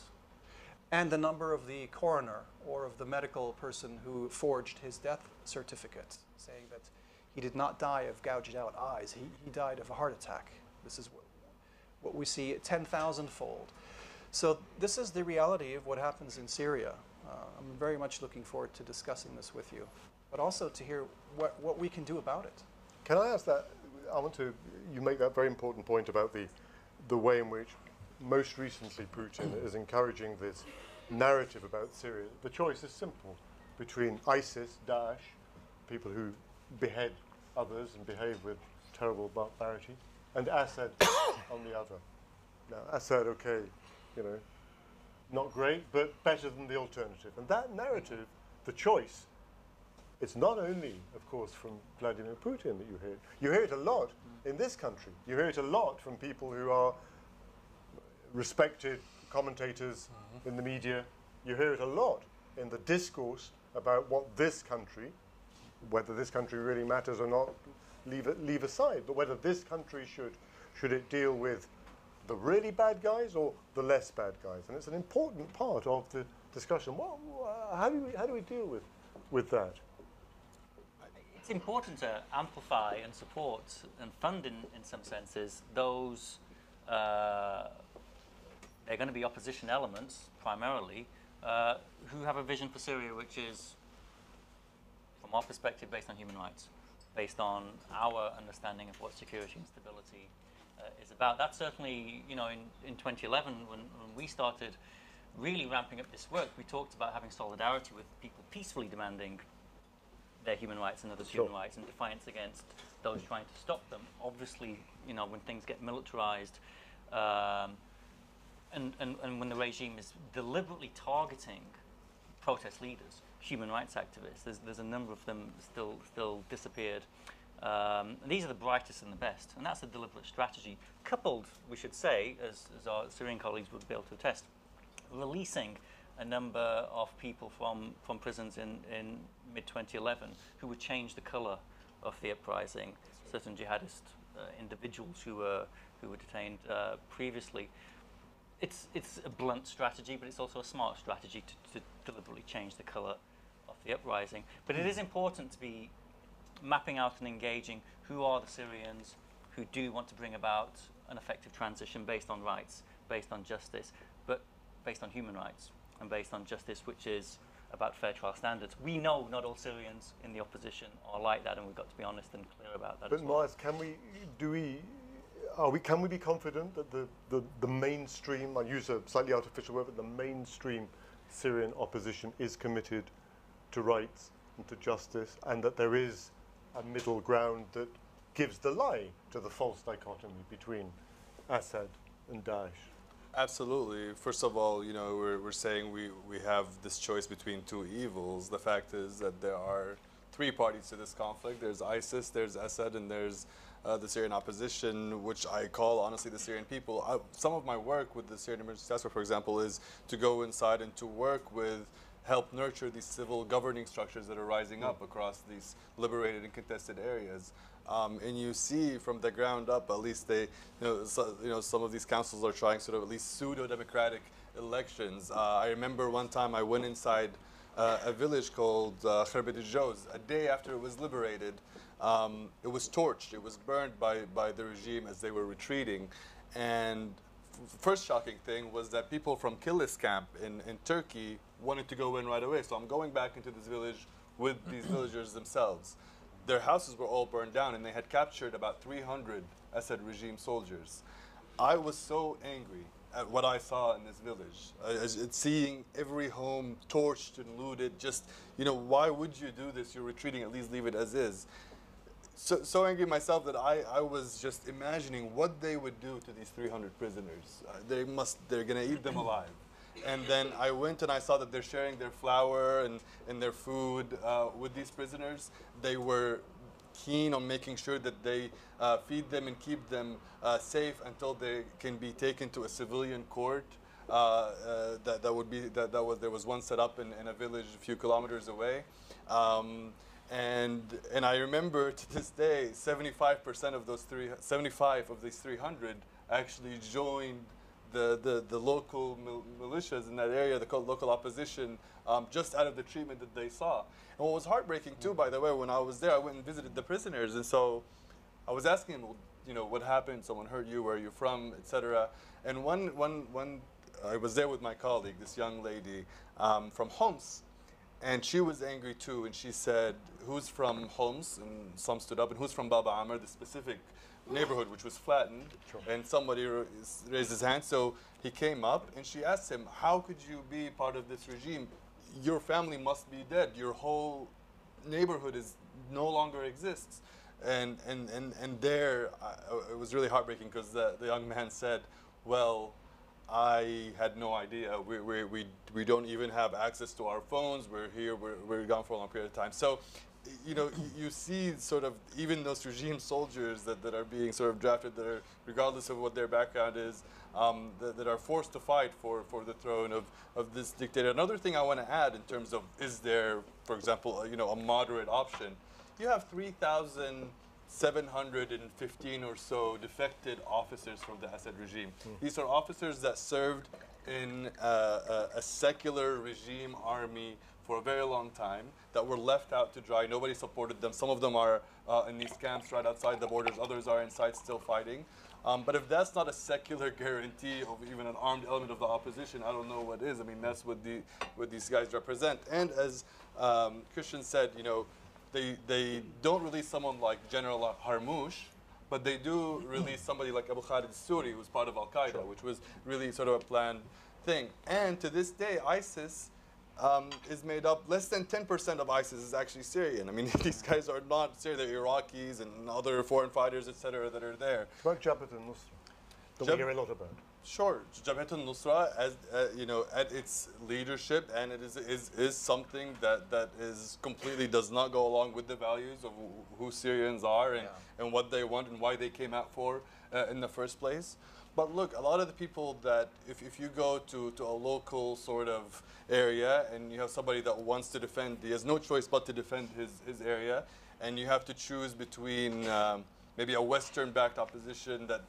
and the number of the coroner or of the medical person who forged his death certificate, saying that he did not die of gouged out eyes, he, he died of a heart attack. This is what, what we see 10,000 fold. So, this is the reality of what happens in Syria. Uh, I'm very much looking forward to discussing this with you, but also to hear what, what we can do about it. Can I ask that? I want to. You make that very important point about the, the way in which most recently Putin is encouraging this narrative about Syria. The choice is simple between ISIS, Daesh, people who behead others and behave with terrible barbarity, and Assad on the other. Now, Assad, okay, you know, not great, but better than the alternative. And that narrative, the choice, it's not only, of course, from Vladimir Putin that you hear it. You hear it a lot in this country. You hear it a lot from people who are respected commentators in the media. You hear it a lot in the discourse about what this country, whether this country really matters or not, leave it leave aside. But whether this country should should it deal with the really bad guys or the less bad guys, and it's an important part of the discussion. What, how do we how do we deal with with that? It's important to amplify and support and fund, in, in some senses, those. Uh, they're going to be opposition elements primarily uh, who have a vision for Syria which is, from our perspective, based on human rights, based on our understanding of what security and stability uh, is about. That's certainly, you know, in, in 2011 when, when we started really ramping up this work, we talked about having solidarity with people peacefully demanding their human rights and others' Sure. human rights and defiance against those trying to stop them. Obviously, you know, when things get militarized, um, and, and, and when the regime is deliberately targeting protest leaders, human rights activists, there's, there's a number of them still still disappeared. Um, and these are the brightest and the best, and that's a deliberate strategy, coupled, we should say, as, as our Syrian colleagues would be able to attest, releasing a number of people from, from prisons in, in mid 2011 who would change the colour of the uprising. Certain jihadist uh, individuals who were, who were detained uh, previously. It's, it's a blunt strategy, but it's also a smart strategy to, to deliberately change the colour of the uprising. But it is important to be mapping out and engaging who are the Syrians who do want to bring about an effective transition based on rights, based on justice, but based on human rights and based on justice, which is about fair trial standards. We know not all Syrians in the opposition are like that, and we've got to be honest and clear about that But as well. Miles, can we, do we, are we, can we be confident that the, the, the mainstream, I use a slightly artificial word, but the mainstream Syrian opposition is committed to rights and to justice, and that there is a middle ground that gives the lie to the false dichotomy between Assad and Daesh? Absolutely. First of all, you know, we're, we're saying we, we have this choice between two evils. The fact is that there are three parties to this conflict. There's ISIS, there's Assad, and there's uh, the Syrian opposition, which I call honestly the Syrian people. I, some of my work with the Syrian Emergency Task Force, for example, is to go inside and to work with, help nurture these civil governing structures that are rising up across these liberated and contested areas. Um, and you see from the ground up, at least they, you know, so, you know, some of these councils are trying sort of at least pseudo-democratic elections. Uh, I remember one time I went inside uh, a village called uh, al-Jawz. A day after it was liberated, um, it was torched. It was burned by, by the regime as they were retreating. And first shocking thing was that people from Kilis camp in, in Turkey wanted to go in right away. So I'm going back into this village with these villagers themselves. Their houses were all burned down, and they had captured about 300 Assad regime soldiers. I was so angry at what I saw in this village. Uh, seeing every home torched and looted. Just, you know, why would you do this? You're retreating, at least leave it as is. So, so angry myself that I, I was just imagining what they would do to these 300 prisoners. Uh, they must, they're going to eat them alive. And then I went and I saw that they're sharing their flour and, and their food uh, with these prisoners. They were keen on making sure that they uh, feed them and keep them uh, safe until they can be taken to a civilian court. Uh, uh, that, that would be that, that was there was one set up in, in a village a few kilometers away. Um, and and I remember to this day, 75% of those three, 75 of these 300 actually joined the, the, the local mil- militias in that area, the co- local opposition, um, just out of the treatment that they saw. And what was heartbreaking too, by the way, when I was there, I went and visited the prisoners, and so I was asking well, you know, what happened? Someone hurt you? Where are you from? Etc. And one, one, one, I was there with my colleague, this young lady um, from Homs, and she was angry too. And she said, "Who's from Homs?" And some stood up. And who's from Baba Amr, the specific neighborhood, which was flattened? And somebody raised his hand. So he came up, and she asked him, "How could you be part of this regime? Your family must be dead. Your whole neighborhood is no longer exists." And and and and there, I, it was really heartbreaking because the, the young man said, "Well." I had no idea. We, we, we, we don't even have access to our phones. We're here, we're, we're gone for a long period of time. So, you know, you, see sort of even those regime soldiers that, that are being sort of drafted, that are, regardless of what their background is, um, that, that are forced to fight for, for the throne of, of this dictator. Another thing I want to add in terms of is there, for example, a, you know, a moderate option? You have 3,000 715 or so defected officers from the Assad regime. These are officers that served in uh, a, a secular regime army for a very long time that were left out to dry. Nobody supported them. Some of them are uh, in these camps right outside the borders. Others are inside still fighting. Um, but if that's not a secular guarantee of even an armed element of the opposition, I don't know what is. I mean, that's what the what these guys represent. And as um, Kristyan said, you know, they they don't release someone like General Harmouche, but they do release somebody like Abu Khalid Suri, who's part of Al Qaeda, which was really sort of a planned thing. And to this day, ISIS um, is made up less than 10% of ISIS is actually Syrian. I mean, these guys are not Syrian; they're Iraqis and other foreign fighters, etc., that are there. What About Jabhat al-Nusra, that we hear a lot about. Sure, Jabhat al-Nusra, as uh, you know, at its leadership, and it is, is is something that that is completely does not go along with the values of who Syrians are and, and what they want and why they came out for uh, in the first place. But look, a lot of the people that if, if you go to, to a local sort of area and you have somebody that wants to defend, he has no choice but to defend his, his area, and you have to choose between um, maybe a Western-backed opposition that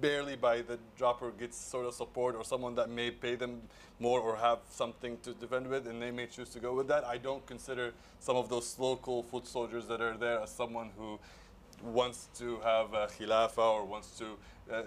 barely by the dropper gets sort of support or someone that may pay them more or have something to defend with and they may choose to go with that. I don't consider some of those local foot soldiers that are there as someone who wants to have a khilafa or wants to uh, uh,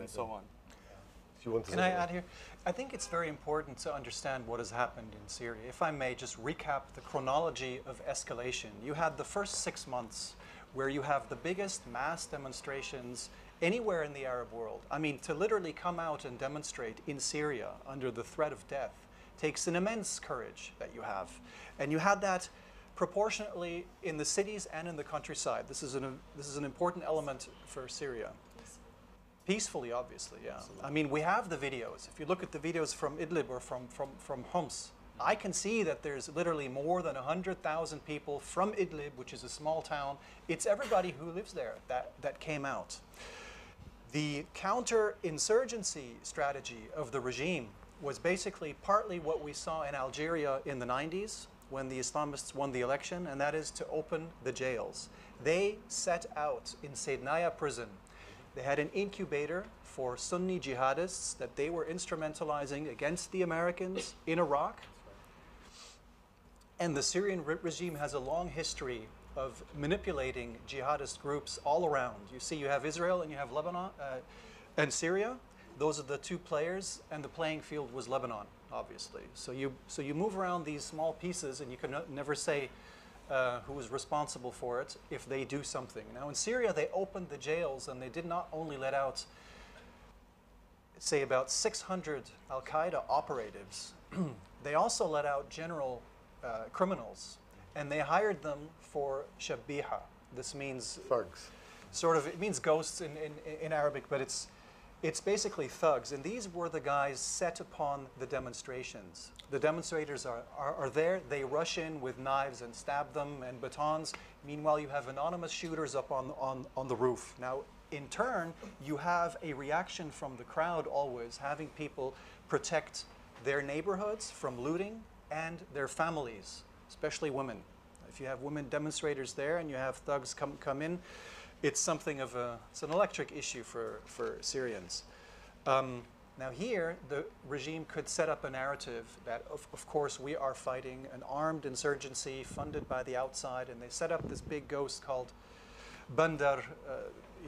and so on. Do you want to Can I add here? I think it's very important to understand what has happened in Syria. If I may just recap the chronology of escalation. You had the first six months where you have the biggest mass demonstrations anywhere in the Arab world. I mean, to literally come out and demonstrate in Syria under the threat of death takes an immense courage that you have. And you had that proportionately in the cities and in the countryside. This is an, this is an important element for Syria. Peacefully, obviously, yeah. I mean, we have the videos. If you look at the videos from Idlib or from, from, from Homs, I can see that there's literally more than 100,000 people from Idlib, which is a small town. It's everybody who lives there that, that came out. The counterinsurgency strategy of the regime was basically partly what we saw in Algeria in the 90s when the Islamists won the election, and that is to open the jails. They set out in Saydnaya prison. They had an incubator for Sunni jihadists that they were instrumentalizing against the Americans in Iraq. And the Syrian regime has a long history of manipulating jihadist groups all around. You see, you have Israel and you have Lebanon uh, and Syria. Those are the two players, and the playing field was Lebanon, obviously. So you, so you move around these small pieces, and you can never say uh, who is responsible for it if they do something. Now, in Syria, they opened the jails, and they did not only let out say about 600 Al Qaeda operatives. they also let out general uh, criminals, and they hired them for shabiha. This means Thugs. sort of it means ghosts in, in, in Arabic, but it's it's basically thugs. And these were the guys set upon the demonstrations. The demonstrators are, are, are there, they rush in with knives and stab them and batons. Meanwhile, you have anonymous shooters up on, on, on the roof. Now, in turn, you have a reaction from the crowd always, having people protect their neighborhoods from looting and their families, especially women. If you have women demonstrators there and you have thugs come, come in, it's something of a, it's an electric issue for, for Syrians. Um, now here, the regime could set up a narrative that, of, of course, we are fighting an armed insurgency funded by the outside, and they set up this big ghost called Bandar. Uh,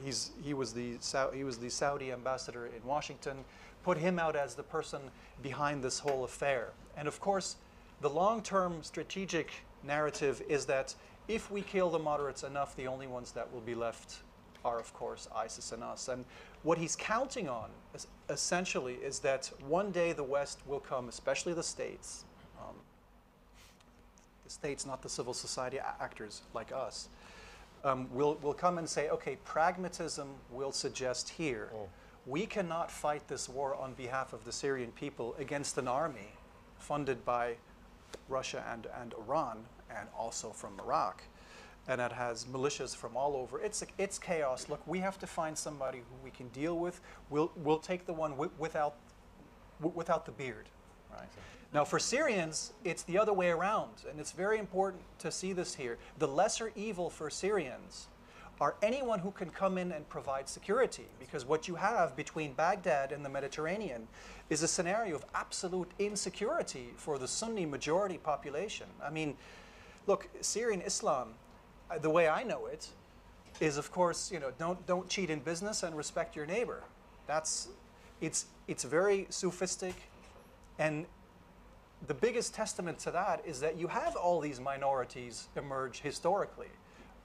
he's, he, was the, he was the Saudi ambassador in Washington, put him out as the person behind this whole affair. And of course, the long-term strategic narrative is that if we kill the moderates enough, the only ones that will be left are, of course, ISIS and us. And what he's counting on, is, essentially, is that one day the West will come, especially the states, um, the states, not the civil society actors like us, um, will, will come and say, okay, pragmatism will suggest here, we cannot fight this war on behalf of the Syrian people against an army funded by Russia and, and Iran, and also from Iraq. And it has militias from all over. It's, it's chaos. Look, we have to find somebody who we can deal with. We'll, we'll take the one wi- without, w- without the beard. Right? Now, for Syrians, it's the other way around, and it's very important to see this here. The lesser evil for Syrians are anyone who can come in and provide security. Because what you have between Baghdad and the Mediterranean is a scenario of absolute insecurity for the Sunni majority population. I mean, look, Syrian Islam, uh, the way I know it, is of course, you know, don't, don't cheat in business and respect your neighbor. That's, it's, it's very sophistic and the biggest testament to that is that you have all these minorities emerge historically.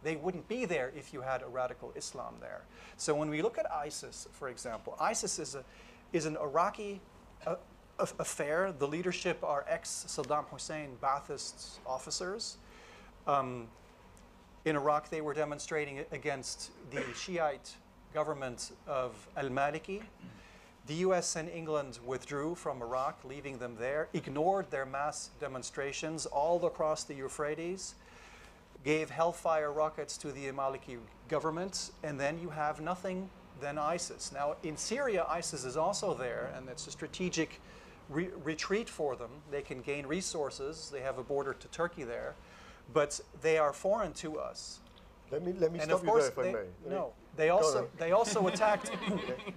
They wouldn't be there if you had a radical Islam there. So when we look at ISIS, for example, ISIS is, a, is an Iraqi uh, affair. The leadership are ex Saddam Hussein Ba'athist officers. Um, in Iraq, they were demonstrating against the Shiite government of al Maliki. The US and England withdrew from Iraq, leaving them there, ignored their mass demonstrations all across the Euphrates gave Hellfire rockets to the Maliki government, and then you have nothing than ISIS. Now, in Syria, ISIS is also there, and it's a strategic re retreat for them. They can gain resources, they have a border to Turkey there, but they are foreign to us. Let me, let me and stop you there if they, I may. no, they also, they also attacked.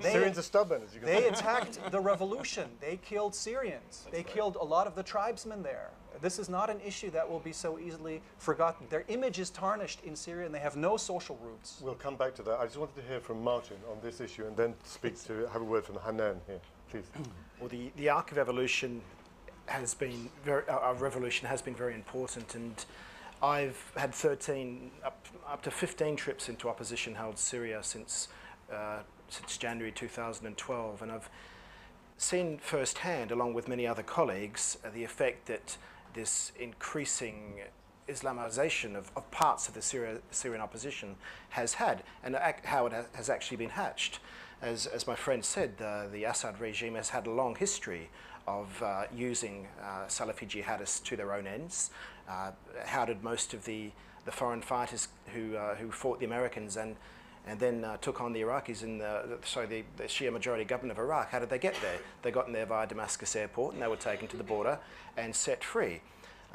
they, Syrians are stubborn, as you can they attacked the revolution. They killed Syrians. they killed a lot of the tribesmen there. This is not an issue that will be so easily forgotten. Their image is tarnished in Syria and they have no social roots. We'll come back to that. I just wanted to hear from Martin on this issue and then speak to, have a word from Hanan here, please. Well, the, the arc of evolution has been very, uh, our revolution has been very important, and I've had 13 up, up to 15 trips into opposition-held Syria since uh, since January 2012, and I've seen firsthand, along with many other colleagues, uh, the effect that this increasing Islamization of, of parts of the Syria, Syrian opposition has had, and how it ha- has actually been hatched. As, as my friend said, the Assad regime has had a long history of uh, using uh, Salafi jihadists to their own ends. Uh, how did most of the, the foreign fighters who, uh, who fought the Americans and, and then uh, took on the Iraqis in the, sorry, the, the Shia majority government of Iraq, how did they get there? They got in there via Damascus airport and they were taken to the border and set free.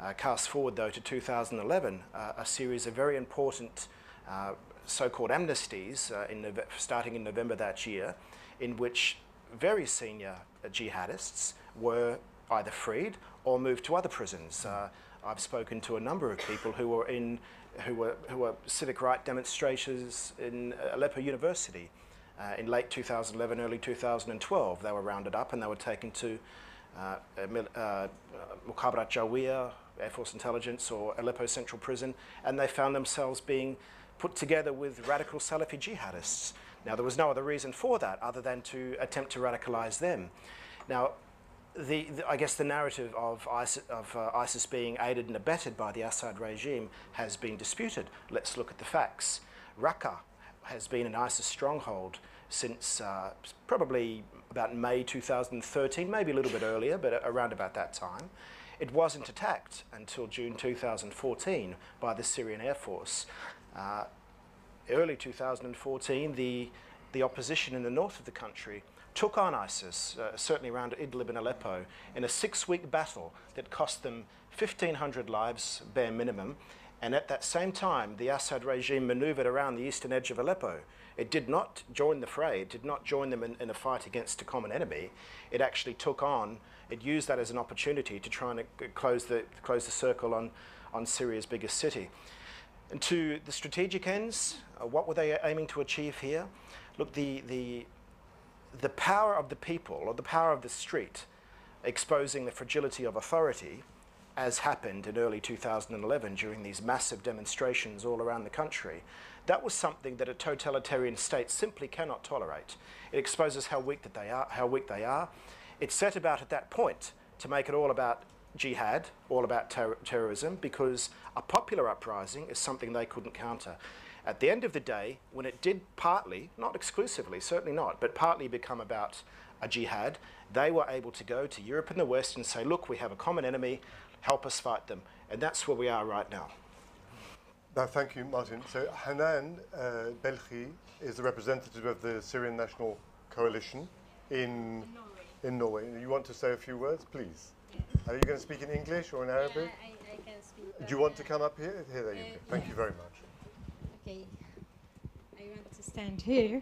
Uh, cast forward, though, to 2011, uh, a series of very important uh, so-called amnesties uh, in starting in November that year, in which very senior jihadists were either freed or moved to other prisons. Uh, I've spoken to a number of people who were in, who were who were civic right demonstrators in Aleppo University uh, in late 2011, early 2012. They were rounded up and they were taken to uh, uh, Jawiya, Air Force Intelligence, or Aleppo Central Prison, and they found themselves being put together with radical Salafi jihadists. Now, there was no other reason for that other than to attempt to radicalize them. Now, the, the, I guess the narrative of, ISIS, of uh, ISIS being aided and abetted by the Assad regime has been disputed. Let's look at the facts. Raqqa has been an ISIS stronghold since uh, probably about May 2013, maybe a little bit earlier, but around about that time. It wasn't attacked until June 2014 by the Syrian Air Force. Uh, early 2014, the, the opposition in the north of the country took on ISIS, uh, certainly around Idlib and Aleppo, in a six week battle that cost them 1,500 lives, bare minimum. And at that same time, the Assad regime maneuvered around the eastern edge of Aleppo. It did not join the fray, it did not join them in, in a fight against a common enemy. It actually took on, it used that as an opportunity to try and uh, close the, close the circle on, on Syria's biggest city. And to the strategic ends, uh, what were they aiming to achieve here? Look, the, the, the power of the people or the power of the street exposing the fragility of authority, as happened in early 2011 during these massive demonstrations all around the country, that was something that a totalitarian state simply cannot tolerate. It exposes how weak that they are, how weak they are. It set about at that point to make it all about jihad, all about ter- terrorism, because a popular uprising is something they couldn't counter. At the end of the day, when it did partly, not exclusively, certainly not, but partly become about a jihad, they were able to go to Europe and the West and say, look, we have a common enemy, help us fight them. And that's where we are right now. Now, thank you, Martin. So, Hanan uh, Belkhi is the representative of the Syrian National Coalition in Norway. in Norway. You want to say a few words, please? Are you going to speak in English or in Yeah, Arabic? I, I can speak. Do you want to come up here? Here, there you uh, go. Thank you very much. Okay. I want to stand here.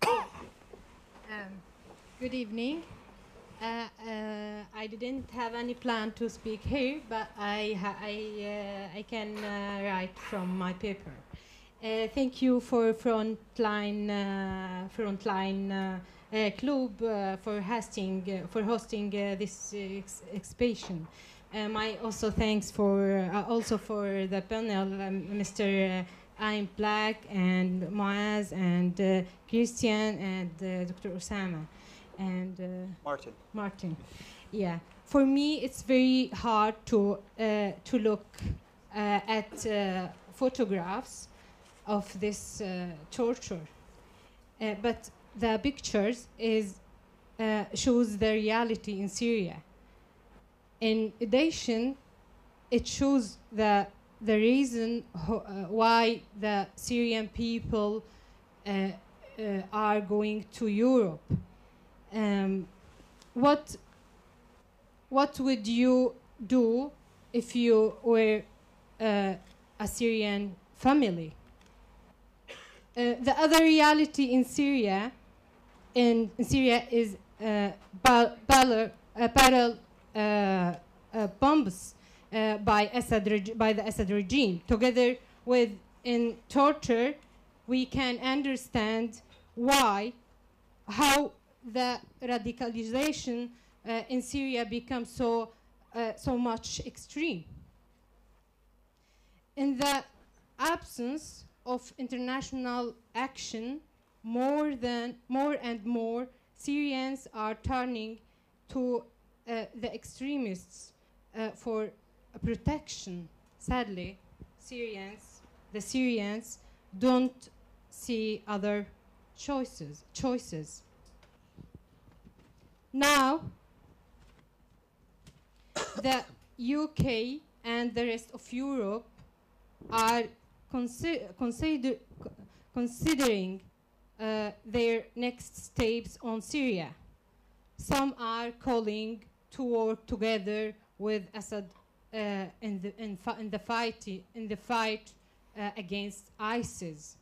um, good evening. Uh, uh, I didn't have any plan to speak here, but I, I, uh, I can uh, write from my paper. Uh, thank you for Frontline, uh, Frontline uh, Club for hosting, for hosting this ex- exhibition. Uh, my also thanks for uh, also for the panel, um, Mr. Uh, I'm Black and Moaz and uh, Kristyan and uh, Dr. Osama and uh, Martin. Martin. Yeah, for me it's very hard to uh, to look uh, at uh, photographs of this uh, torture, uh, but the pictures is uh, shows the reality in Syria. In addition, it shows the the reason ho- uh, why the Syrian people uh, uh, are going to Europe. Um, what what would you do if you were uh, a Syrian family? Uh, the other reality in Syria, in, in Syria, is uh, ba- uh, uh, bombs uh, by Assad by the Assad regime. Together with in torture, we can understand why, how the radicalization uh, in Syria becomes so uh, so much extreme. In the absence of international action, more than more and more Syrians are turning to the extremists uh, for protection. Sadly, Syrians, the Syrians, don't see other choices. Choices. Now, the UK and the rest of Europe are consi- consider- considering uh, their next steps on Syria. Some are calling to work together with Assad uh, in, the, in, in the fight, in the fight uh, against ISIS.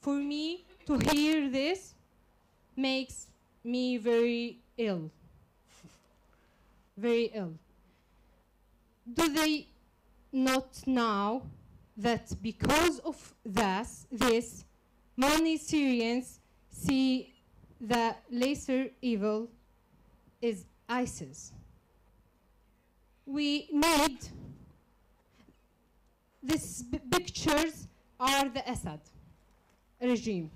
For me, to hear this makes me very ill. very ill. Do they not know that because of this, this many Syrians see the lesser evil is ISIS? We need these pictures are the Assad regime.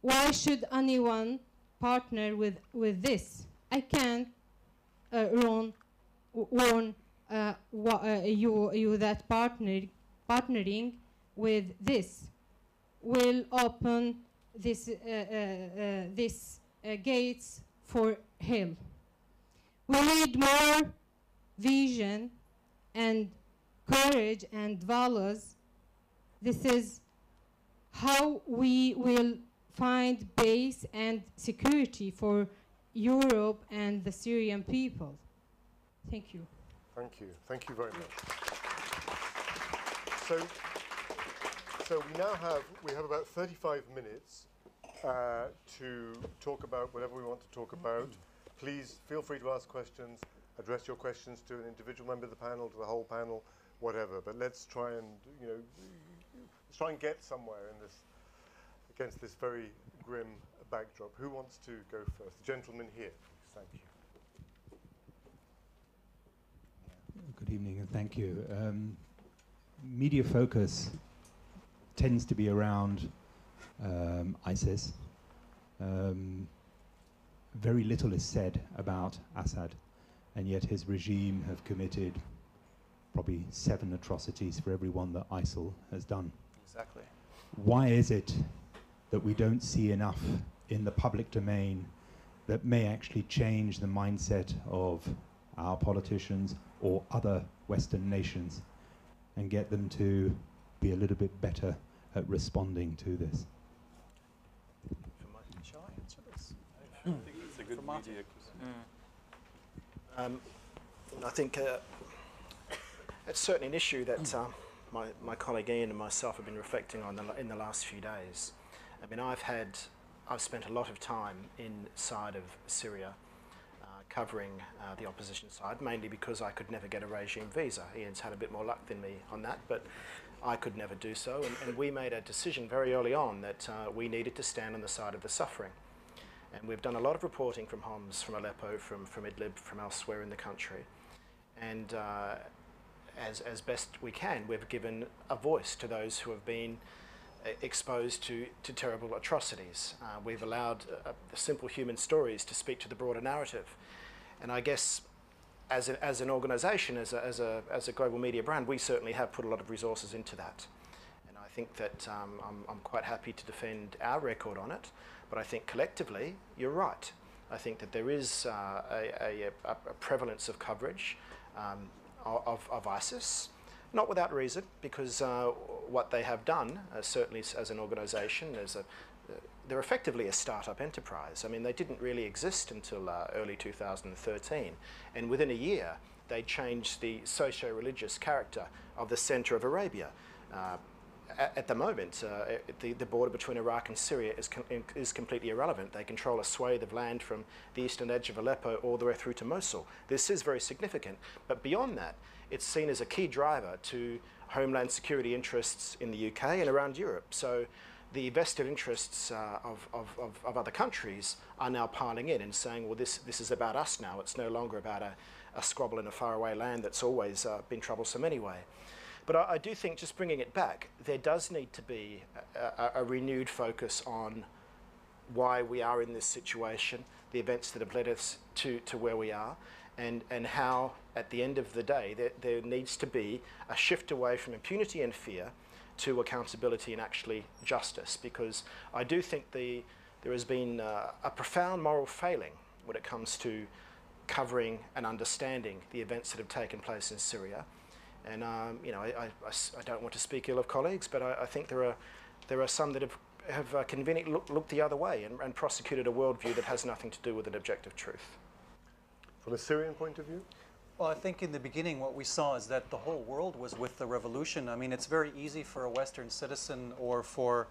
Why should anyone partner with, with this? I can uh, warn, warn uh, uh, you, you that partner, partnering with this will open this, uh, uh, uh, this uh, gates for hell. We need more vision and courage and values. This is how we will find peace and security for Europe and the Syrian people. Thank you. Thank you. Thank you very much. So, so we now have we have about 35 minutes uh, to talk about whatever we want to talk about. Please feel free to ask questions. Address your questions to an individual member of the panel, to the whole panel, whatever. But let's try and you know let's try and get somewhere in this against this very grim backdrop. Who wants to go first? The gentleman here. Thank you. Good evening and thank you. Um, media focus tends to be around um, ISIS. Um, very little is said about Assad, and yet his regime have committed probably seven atrocities for every one that ISIL has done. Exactly. Why is it that we don't see enough in the public domain that may actually change the mindset of our politicians or other Western nations and get them to be a little bit better at responding to this? Shall I answer this? I think it's a good media question. Mm. Um, I think uh, it's certainly an issue that um, my, my colleague Ian and myself have been reflecting on the, in the last few days. I mean, I've had, I've spent a lot of time inside of Syria uh, covering uh, the opposition side, mainly because I could never get a regime visa. Ian's had a bit more luck than me on that, but I could never do so. And, and we made a decision very early on that uh, we needed to stand on the side of the suffering. And we've done a lot of reporting from Homs, from Aleppo, from, from Idlib, from elsewhere in the country. And uh, as, as best we can, we've given a voice to those who have been uh, exposed to, to terrible atrocities. Uh, we've allowed uh, simple human stories to speak to the broader narrative. And I guess as, a, as an organisation, as a, as, a, as a global media brand, we certainly have put a lot of resources into that. And I think that um, I'm, I'm quite happy to defend our record on it. But I think collectively, you're right. I think that there is uh, a, a, a, prevalence of coverage um, of, of ISIS, not without reason, because uh, what they have done, uh, certainly as an organisation, as a, they're effectively a startup enterprise. I mean, they didn't really exist until uh, early 2013, and within a year, they changed the socio-religious character of the centre of Arabia. At, the moment, uh, the, the border between Iraq and Syria is, com- is completely irrelevant. They control a swathe of land from the eastern edge of Aleppo all the way through to Mosul. This is very significant. But beyond that, it's seen as a key driver to homeland security interests in the UK and around Europe. So the vested interests uh, of, of, of, of, other countries are now piling in and saying, well, this, this is about us now. It's no longer about a, a squabble in a faraway land that's always uh, been troublesome anyway. But I, I, do think, just bringing it back, there does need to be a, a, a, renewed focus on why we are in this situation, the events that have led us to, to where we are, and, and how, at the end of the day, there, there needs to be a shift away from impunity and fear to accountability and actually justice. Because I do think the, there has been uh, a profound moral failing when it comes to covering and understanding the events that have taken place in Syria. And um, you know, I, I, I, don't want to speak ill of colleagues, but I, I think there are there are some that have have uh, conveniently look, looked the other way and, and prosecuted a worldview that has nothing to do with an objective truth. From a Syrian point of view? Well, I think in the beginning what we saw is that the whole world was with the revolution. I mean, it's very easy for a Western citizen or for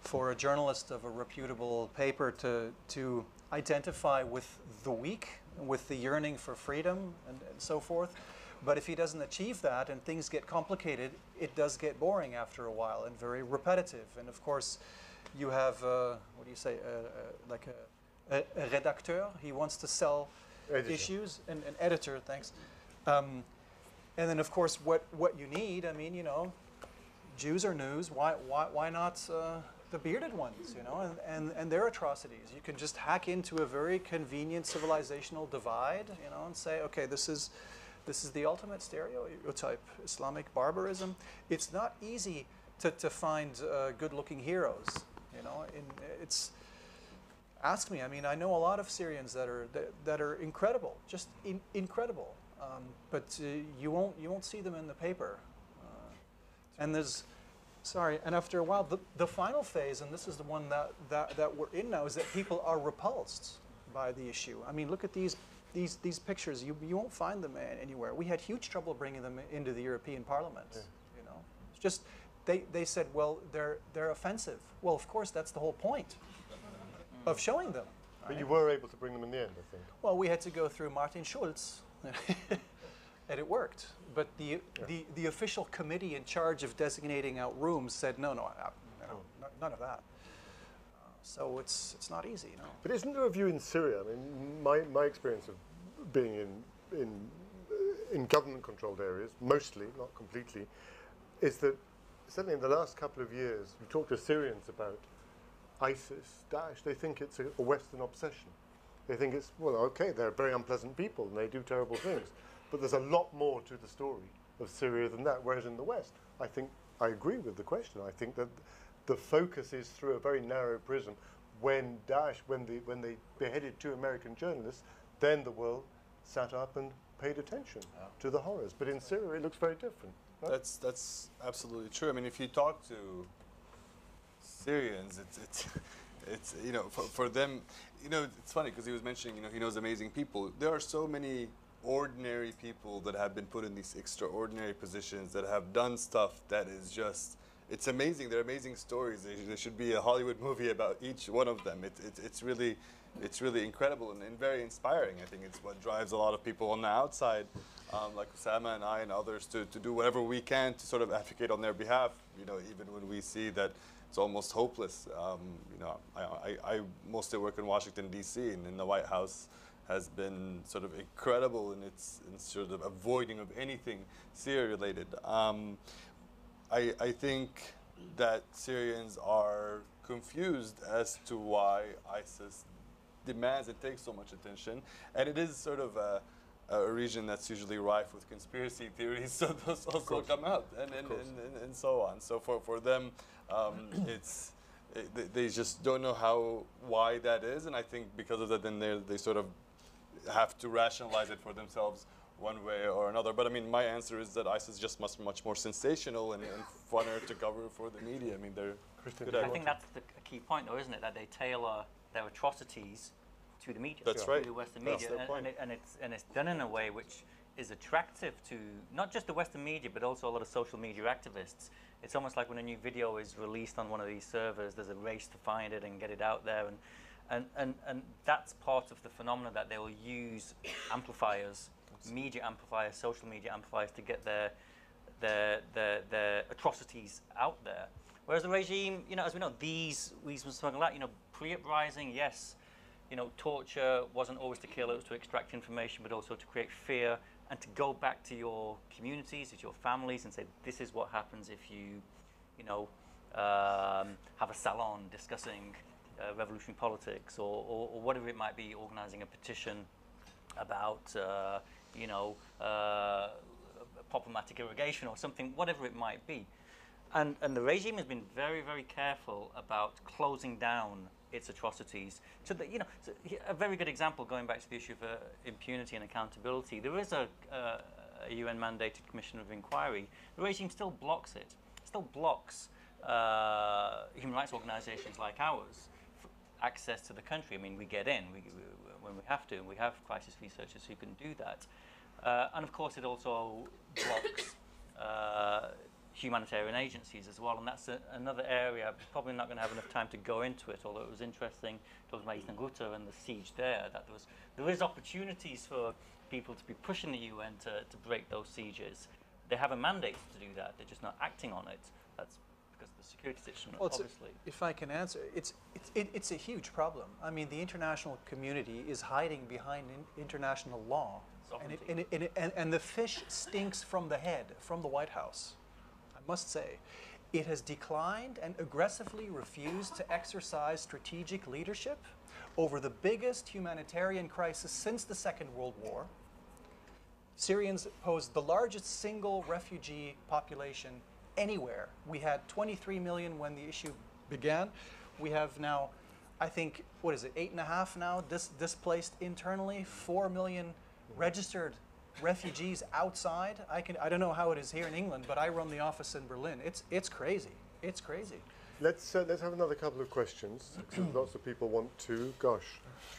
for a journalist of a reputable paper to to identify with the weak, with the yearning for freedom and, and so forth. But if he doesn't achieve that and things get complicated, it does get boring after a while and very repetitive. And of course, you have, uh, what do you say, uh, uh, like a, a, a, redacteur. He wants to sell editor. issues, and an editor, thanks. Um, and then, of course, what, what you need, I mean, you know, Jews are news. Why, why, why not uh, the bearded ones, you know, and, and, and their atrocities? You can just hack into a very convenient civilizational divide, you know, and say, okay, this is this is the ultimate stereotype, Islamic barbarism. It's not easy to, to find uh, good-looking heroes. You know, in, it's ask me. I mean, I know a lot of Syrians that are that, that are incredible, just in, incredible. Um, but uh, you won't you won't see them in the paper. Uh, and there's sorry. And after a while, the, the final phase, and this is the one that, that that we're in now, is that people are repulsed by the issue. I mean, look at these these, these pictures, you, you won't find them anywhere. We had huge trouble bringing them into the European Parliament. Yeah. You know, it's just they, they said, well, they're, they're offensive. Well, of course, that's the whole point mm. of showing them. But right? you were able to bring them in the end, I think. Well, we had to go through Martin Schulz, and it worked. But the, yeah. the, the official committee in charge of designating out rooms said, no, no, no, no oh. none of that. So it's, it's not easy, you know. But isn't there a view in Syria? I mean, my, my experience of being in, in, in government-controlled areas, mostly, not completely, is that certainly in the last couple of years, you talk to Syrians about ISIS, Daesh, they think it's a, a Western obsession. They think it's, well, okay, they're very unpleasant people and they do terrible things. But there's a lot more to the story of Syria than that. Whereas in the West, I think I agree with the question. I think that the focus is through a very narrow prism. When Daesh, when, the, when they beheaded two American journalists, then the world sat up and paid attention yeah. to the horrors. But in Syria, it looks very different. Right? That's, that's absolutely true. I mean, if you talk to Syrians, it's, it's, it's you know, for, for them, you know, it's funny because he was mentioning, you know, he knows amazing people. There are so many ordinary people that have been put in these extraordinary positions that have done stuff that is just it's amazing they're amazing stories. There, should be a hollywood movie about each one of them. It, it, it's really it's really incredible and, and very inspiring. I think it's what drives a lot of people on the outside um, like Osama and I and others to, to do whatever we can to sort of advocate on their behalf. You know even when we see that it's almost hopeless um, you know I, I, I mostly work in washington d.c and in the white house has been sort of incredible in its in sort of avoiding of anything Syria related. Um, I, I think that Syrians are confused as to why ISIS demands and takes so much attention, and it is sort of a, a region that's usually rife with conspiracy theories, so those also come out, and and, and, and, and so on. So for, for them, um, it's it, they- they just don't know how why that is, and I think because of that, then they they sort of have to rationalize it for themselves one way or another. But I mean, my answer is that ISIS is just much much more sensational and, and funner to cover for the media. I mean, they're good do you at I think that's the key point, though, isn't it? That they tailor their atrocities to the media, That's to right. the Western That's media, their and, and, it, and it's and it's done in a way which is attractive to not just the Western media, but also a lot of social media activists. It's almost like when a new video is released on one of these servers, there's a race to find it and get it out there, and and and, and that's part of the phenomenon that they will use amplifiers, media amplifiers, social media amplifiers to get their their, their, atrocities out there. Whereas the regime, you know, as we know, these were spoken about, you know, pre-uprising, yes, you know, torture wasn't always to kill; it was to extract information, but also to create fear and to go back to your communities, to your families, and say, this is what happens if you, you know, um, have a salon discussing uh, revolutionary politics or, or, or whatever it might be, organizing a petition about, uh, you know, uh, problematic irrigation or something, whatever it might be. And, and the regime has been very, very careful about closing down its atrocities. So that, you know, so a very good example, going back to the issue of uh, impunity and accountability, there is a, uh, a UN mandated commission of inquiry. The regime still blocks it, still blocks uh, human rights organizations like ours access to the country. I mean, we get in we, when we have to, and we have crisis researchers who can do that. Uh, and of course, it also blocks uh, humanitarian agencies as well. And that's a, another area, probably not going to have enough time to go into it, although it was interesting, talking about Eastern Ghouta and the siege there, that there, was, there is opportunities for people to be pushing the UN to, to break those sieges. They have a mandate to do that, they're just not acting on it. That's security situation, Well, it's a- If I can answer, it's, it's, it, it's a huge problem. I mean, the international community is hiding behind in, international law. And, it, and, it, and, it, and, and the fish stinks from the head, from the White House. I must say, it has declined and aggressively refused to exercise strategic leadership over the biggest humanitarian crisis since the Second World War. Syrians pose the largest single refugee population anywhere. We had 23 million when the issue began. We have now, I think, what is it, eight and a half now dis- displaced internally, four million registered refugees outside. I can, I don't know how it is here in England, but I run the office in Berlin. It's, it's crazy. It's crazy. Let's uh, let's have another couple of questions. lots of people want to. Gosh,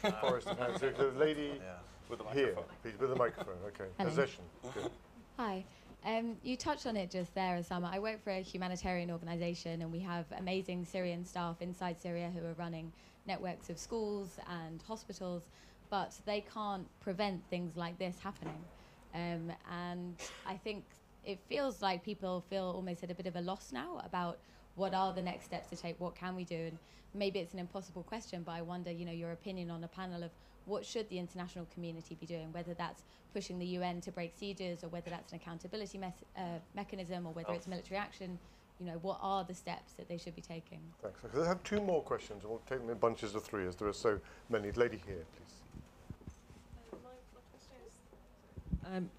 Forrest and Hans. The lady with the here, microphone. please, with the microphone. Okay, Hello. possession. Good. Hi. Um, you touched on it just there, Osama. I work for a humanitarian organisation, and we have amazing Syrian staff inside Syria who are running networks of schools and hospitals, but they can't prevent things like this happening. Um, and I think it feels like people feel almost at a bit of a loss now about what are the next steps to take, what can we do, and maybe it's an impossible question, but I wonder, you know, your opinion on a panel of what should the international community be doing, whether that's pushing the UN to break sieges, or whether that's an accountability mes- uh, mechanism, or whether Oh. it's military action. You know, what are the steps that they should be taking? Thanks. Okay, Let's have two more questions, and we'll take them in bunches of three, as there are so many. Lady here, please. Um,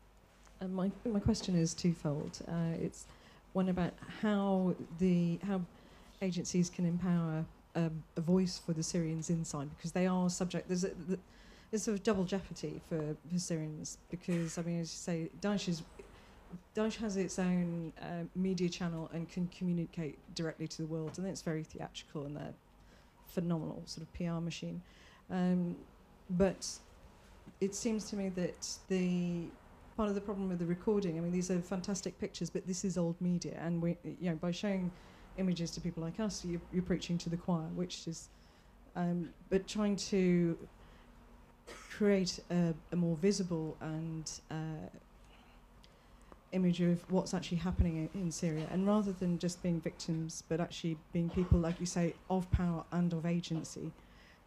and my, my question is twofold. Uh, it's one about how the how agencies can empower um, a voice for the Syrians inside because they are subject. There's a th- there's sort of double jeopardy for, for Syrians because I mean, as you say, Daesh is Daesh has its own uh, media channel and can communicate directly to the world, and it's very theatrical and they're phenomenal sort of PR machine. Um, but it seems to me that the part of the problem with the recording, I mean, these are fantastic pictures, but this is old media, and we, you know, by showing images to people like us, you, you're preaching to the choir, which is, um, but trying to create a, a more visible and uh, image of what's actually happening in, in Syria, and rather than just being victims, but actually being people, like you say, of power and of agency.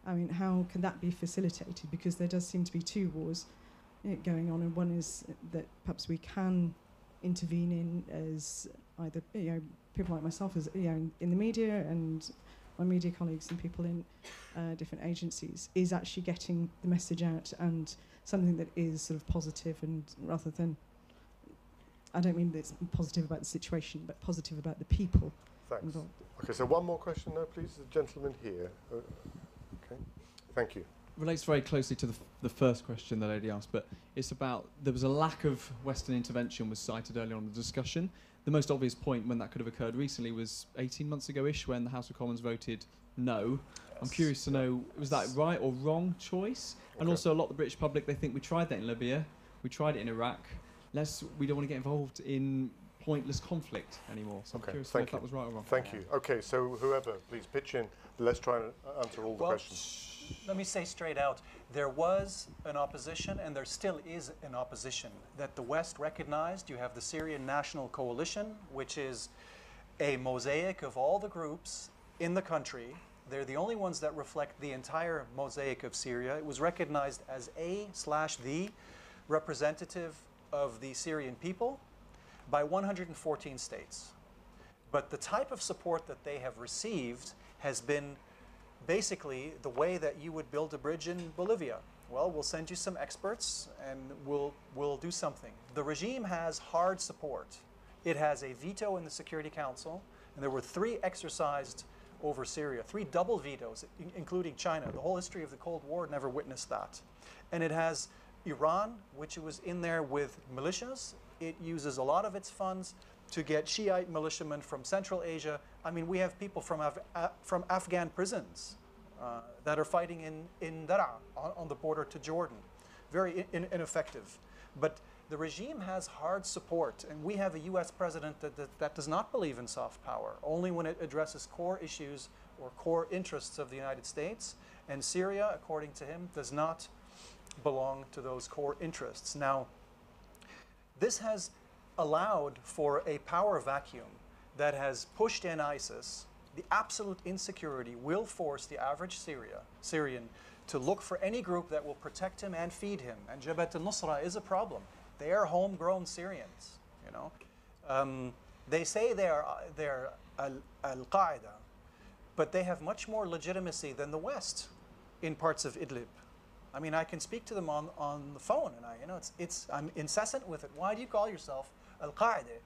I mean, how can that be facilitated? Because there does seem to be two wars uh, going on, and one is that perhaps we can intervene in as either you know people like myself as you know in, in the media and my media colleagues and people in uh, different agencies is actually getting the message out and something that is sort of positive and rather than I don't mean that it's positive about the situation, but positive about the people Thanks. involved. Okay, so one more question now, please. The gentleman here. Uh, okay, thank you. relates very closely to the, f- the first question the lady asked, but it's about there was a lack of Western intervention was cited earlier on in the discussion. The most obvious point when that could have occurred recently was 18 months ago-ish when the House of Commons voted no. I'm curious to know was that right or wrong choice? And also a lot of the British public they think we tried that in Libya, we tried it in Iraq. Let's we don't want to get involved in pointless conflict anymore. So I'm Okay, curious to know thank if you. that was right or wrong. Thank you. Okay, so whoever, please pitch in. Let's try and answer all the Well, questions. Let me say straight out there was an opposition, and there still is an opposition that the West recognized. You have the Syrian National Coalition, which is a mosaic of all the groups in the country. They're the only ones that reflect the entire mosaic of Syria. It was recognized as a slash the representative of the Syrian people by 114 states. But the type of support that they have received has been basically the way that you would build a bridge in Bolivia. Well, we'll send you some experts and we'll, we'll do something. The regime has hard support. It has a veto in the Security Council, and there were three exercised over Syria, three double vetoes, in- including China. The whole history of the Cold War never witnessed that. And it has Iran, which was in there with militias. It uses a lot of its funds to get Shiite militiamen from Central Asia. I mean, we have people from, Af- uh, from Afghan prisons uh, that are fighting in, in Daraa on, on the border to Jordan. Very in- ineffective. But the regime has hard support, and we have a US president that, that, that does not believe in soft power, only when it addresses core issues or core interests of the United States. And Syria, according to him, does not belong to those core interests. Now, this has allowed for a power vacuum that has pushed in ISIS. The absolute insecurity will force the average Syria, Syrian to look for any group that will protect him and feed him. And Jabhat al-Nusra is a problem. They are homegrown Syrians, you know. Um, they say they are, they're al- al-Qaeda, but they have much more legitimacy than the West in parts of Idlib. I mean, I can speak to them on, on the phone, and I, you know, it's, it's, I'm incessant with it. Why do you call yourself Al Qaeda?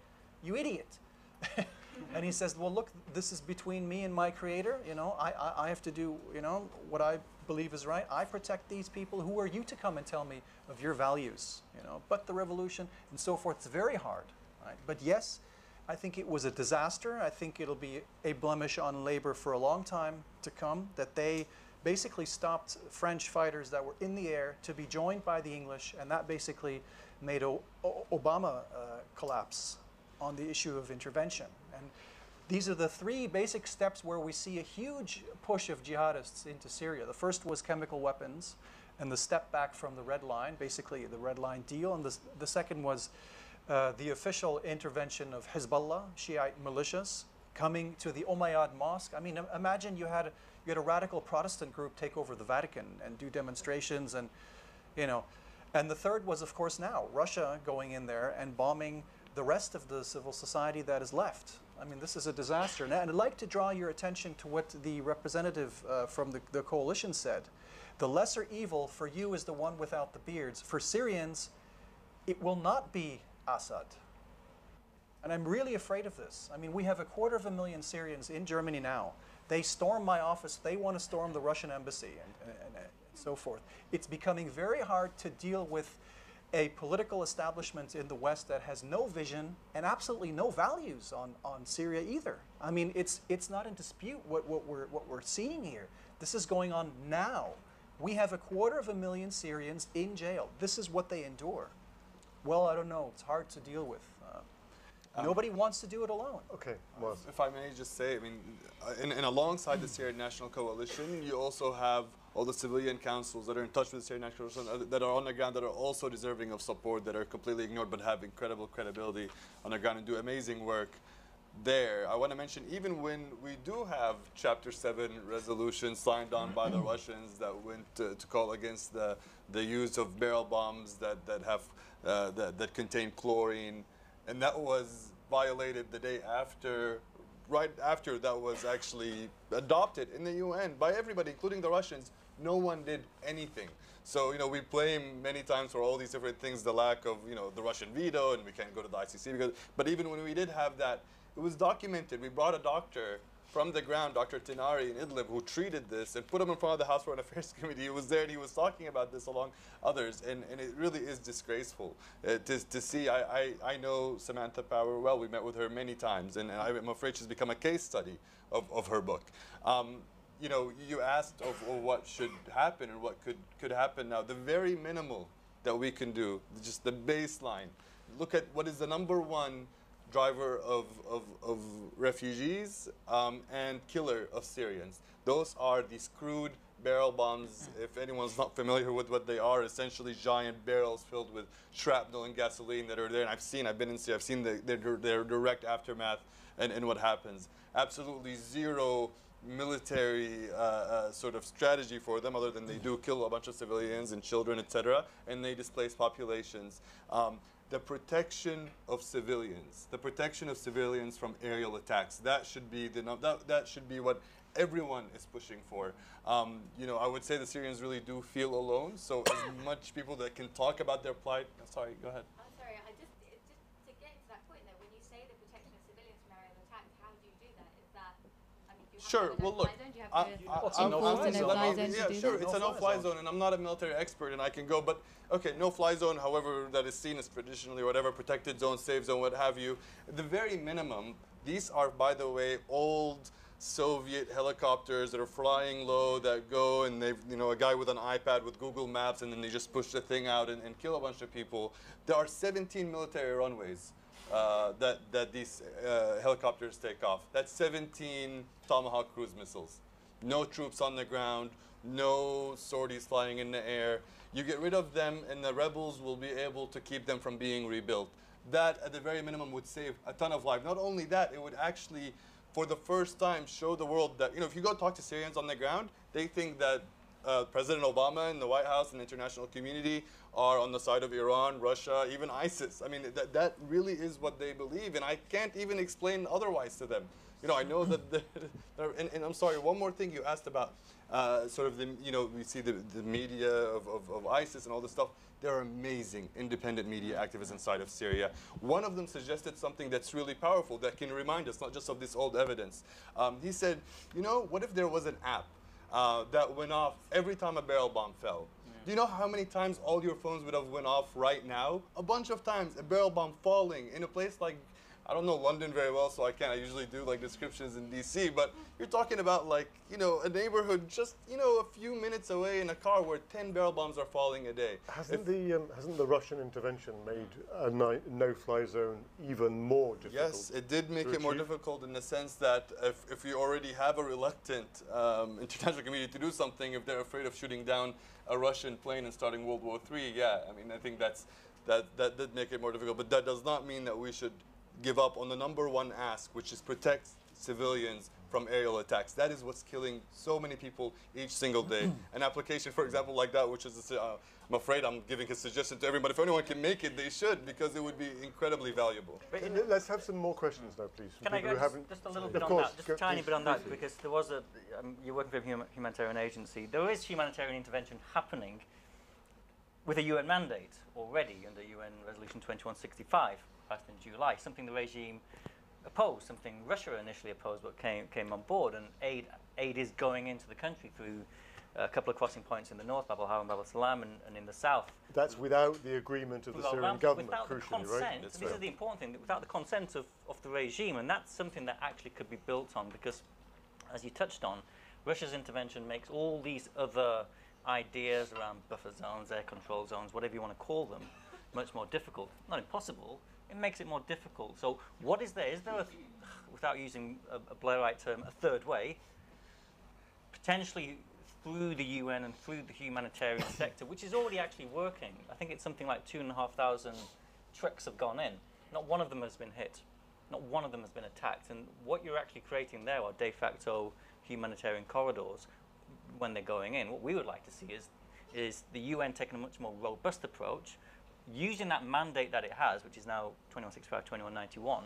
You idiot. and he says, well, look, this is between me and my creator. You know, I, I, I have to do, you know, what I believe is right. I protect these people. Who are you to come and tell me of your values? You know, but the revolution and so forth, it's very hard. Right? But yes, I think it was a disaster. I think it'll be a blemish on labor for a long time to come that they basically stopped French fighters that were in the air to be joined by the English, and that basically made o- Obama uh, collapse on the issue of intervention. And these are the three basic steps where we see a huge push of jihadists into Syria. The first was chemical weapons and the step back from the red line, basically the red line deal. And the, the second was uh, the official intervention of Hezbollah, Shiite militias, coming to the Umayyad Mosque. I mean, imagine you had, you had a radical Protestant group take over the Vatican and do demonstrations and, you know. And the third was, of course, now Russia going in there and bombing the rest of the civil society that is left. I mean, this is a disaster. And I'd like to draw your attention to what the representative uh, from the, the coalition said. The lesser evil for you is the one without the beards. For Syrians, it will not be Assad. And I'm really afraid of this. I mean, we have a quarter of a million Syrians in Germany now. They storm my office, they want to storm the Russian embassy, and, and, and so forth. It's becoming very hard to deal with a political establishment in the West that has no vision and absolutely no values on, on Syria either. I mean, it's, it's not in dispute what, what, we're, what we're seeing here. This is going on now We have a quarter of a million Syrians in jail. This is what they endure. Well, I don't know. It's hard to deal with. Uh, Um, nobody wants to do it alone. Okay, well, If I may just say, I mean, in, in alongside the Syrian National Coalition, you also have all the civilian councils that are in touch with the Syrian National that are on the ground, that are also deserving of support, that are completely ignored, but have incredible credibility on the ground and do amazing work there. I want to mention, even when we do have Chapter 7 resolutions signed on by the Russians that went to, to call against the, the use of barrel bombs that, that, have, uh, that, that contain chlorine, and that was violated the day after, right after that was actually adopted in the UN by everybody, including the Russians. No one did anything. So, you know, we blame many times for all these different things the lack of, you know, the Russian veto and we can't go to the ICC. Because, but even when we did have that, it was documented. We brought a doctor from the ground, Dr. Tennari in Idlib, who treated this and put him in front of the House Foreign Affairs Committee. He was there and he was talking about this along others. And, and it really is disgraceful uh, to, to see. I, I, I know Samantha Power well. We met with her many times. And, and I'm afraid she's become a case study of, of her book. Um, you know, you asked of, what should happen and what could, could happen now. The very minimal that we can do, just the baseline. Look at what is the number one driver of, of, of refugees um, and killer of Syrians. Those are these crude barrel bombs. If anyone's not familiar with what they are, essentially giant barrels filled with shrapnel and gasoline that are there. And I've seen, I've been in Syria, I've seen the, their, their direct aftermath and, and what happens. Absolutely zero military uh, uh, sort of strategy for them, other than they do kill a bunch of civilians and children, etc., and they displace populations. Um, the protection of civilians, the protection of civilians from aerial attacks. That should be the that, that should be what everyone is pushing for. Um, you know, I would say the Syrians really do feel alone. So as much people that can talk about their plight. Sorry, go ahead. I'm sorry, I just, it, just to get to that point though, when you say the protection of civilians from aerial attacks, how do you do that? Is that, I mean, do you have Sure. to have a Well, look. zone? Do you have I- I- What's a I'm- no-fly zone? let me- No-fly zone to Yeah, sure. It's a No-fly no-fly zone. zone, and I'm not a military expert, and I can go. But okay, no-fly zone, however that is seen as traditionally, whatever protected zone, safe zone, what have you. The very minimum, these are, by the way, old. Soviet helicopters that are flying low that go and they've, you know, a guy with an iPad with Google Maps and then they just push the thing out and, and kill a bunch of people. There are 17 military runways uh, that, that these uh, helicopters take off. That's 17 Tomahawk cruise missiles. No troops on the ground, no sorties flying in the air. You get rid of them, and the rebels will be able to keep them from being rebuilt. That, at the very minimum, would save a ton of life. Not only that, it would actually, for the first time, show the world that, you know, if you go talk to Syrians on the ground, they think that uh, President Obama and the White House and the international community are on the side of Iran, Russia, even ISIS. I mean, that, that really is what they believe, and I can't even explain otherwise to them. You know, I know that, and, and I'm sorry, one more thing you asked about, uh, sort of the, you know, we see the, the media of, of, of ISIS and all this stuff. There are amazing independent media activists inside of Syria. One of them suggested something that's really powerful that can remind us not just of this old evidence. Um, he said, you know, what if there was an app uh, that went off every time a barrel bomb fell? Do you know how many times all your phones would have went off right now? A bunch of times. A barrel bomb falling in a place like I don't know London very well, so I can't. I usually do like descriptions in DC, but you're talking about like you know a neighborhood just you know a few minutes away in a car where 10 barrel bombs are falling a day. Hasn't the um, hasn't the Russian intervention made a no-fly zone even more difficult? Yes, it did make it more difficult in the sense that if, if you already have a reluctant um, international community to do something, if they're afraid of shooting down a Russian plane and starting World War III, yeah, I mean, I think that's that that did make it more difficult. But that does not mean that we should give up on the number one ask, which is protect civilians from aerial attacks. That is what's killing so many people each single day. An application, for example, like that, which is, uh, I'm afraid I'm giving a suggestion to everybody. If anyone can make it, they should, because it would be incredibly valuable. But in- Let- Let's have some more questions now, please. Can I go just, just a little Of bit on course, that, just go- a tiny please, bit on that, briefly. because there was a, um, you're working for a huma- humanitarian agency, there is humanitarian intervention happening with a UN mandate already under UN Resolution 2165, passed in July, something the regime opposed, something Russia initially opposed but came, came on board, and aid, aid is going into the country through uh, a couple of crossing points in the north, Bab al-Hawa and Bab al-Salam, and, and in the south, That's without the agreement of the Syrian round- government, without the crucially, consent, right? That's this is the important thing, without the consent of, of the regime, and that's something that actually could be built on because, as you touched on, Russia's intervention makes all these other ideas around buffer zones, air control zones, whatever you want to call them, much more difficult. Not impossible. It makes it more difficult. So, what is there? Is there a, without using a, a Blairite term, a third way? Potentially through the UN and through the humanitarian sector, which is already actually working. I think it's something like two and a half thousand trucks have gone in. Not one of them has been hit. Not one of them has been attacked. And what you're actually creating there are de facto humanitarian corridors when they're going in. What we would like to see is, is the UN taking a much more robust approach, using that mandate that it has, which is now 2165, 2191,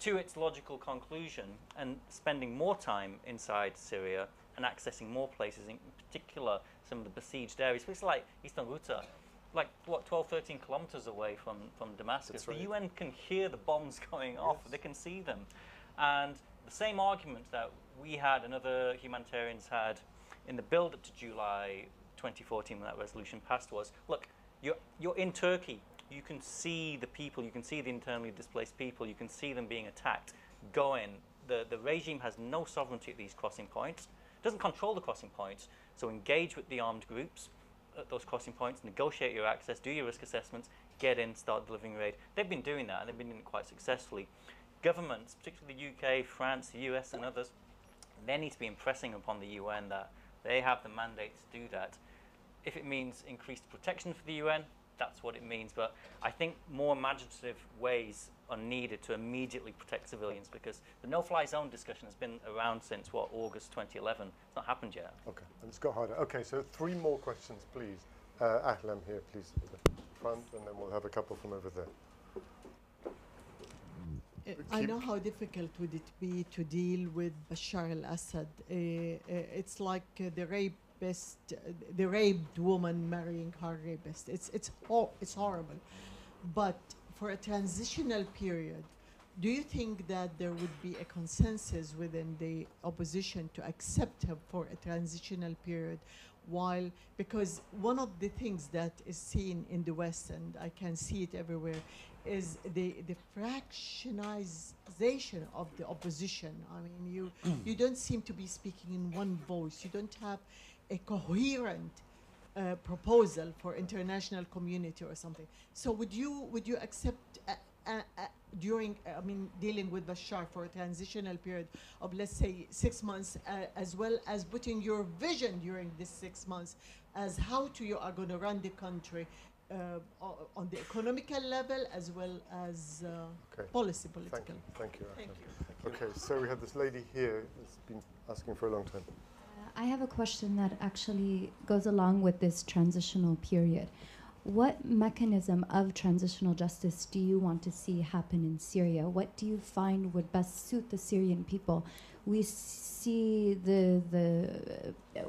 to its logical conclusion and spending more time inside Syria and accessing more places, in particular some of the besieged areas. Places like Eastern Ghouta, like what 12, 13 kilometers away from, from Damascus. Right. The UN can hear the bombs going off, Yes. they can see them. And the same argument that we had and other humanitarians had in the build up to July 2014 when that resolution passed was look, you're, you're in Turkey. You can see the people, you can see the internally displaced people, you can see them being attacked. Go in. The, the regime has no sovereignty at these crossing points, doesn't control the crossing points, so engage with the armed groups at those crossing points, negotiate your access, do your risk assessments, get in, start delivering aid. They've been doing that and they've been doing it quite successfully. Governments, particularly the UK, France, the US, and others, they need to be impressing upon the UN that they have the mandate to do that. If it means increased protection for the UN, that's what it means. But I think more imaginative ways are needed to immediately protect civilians because the no-fly zone discussion has been around since what August 2011. It's not happened yet. Okay, and it's got harder. Okay, so three more questions, please. Uh, Ahlam here, please, at the front, and then we'll have a couple from over there. Uh, I know how difficult would it be to deal with Bashar al-Assad. Uh, uh, it's like uh, the rapist, uh, the raped woman marrying her rapist. It's it's hor- it's horrible. But for a transitional period, do you think that there would be a consensus within the opposition to accept him for a transitional period? While, because one of the things that is seen in the West, and I can see it everywhere, is the, the fractionization of the opposition. I mean, you, you don't seem to be speaking in one voice. You don't have a coherent uh, proposal for international community or something. So would you would you accept uh, uh, uh, during I mean dealing with Bashar for a transitional period of let's say six months, uh, as well as putting your vision during this six months as how to you are going to run the country uh, on the economical level as well as uh, Okay. policy Thank political. you. Thank you. Thank Ahlam. Okay, so we have this lady here that's been asking for a long time. I have a question that actually goes along with this transitional period. What mechanism of transitional justice do you want to see happen in Syria? What do you find would best suit the Syrian people? We see the the uh,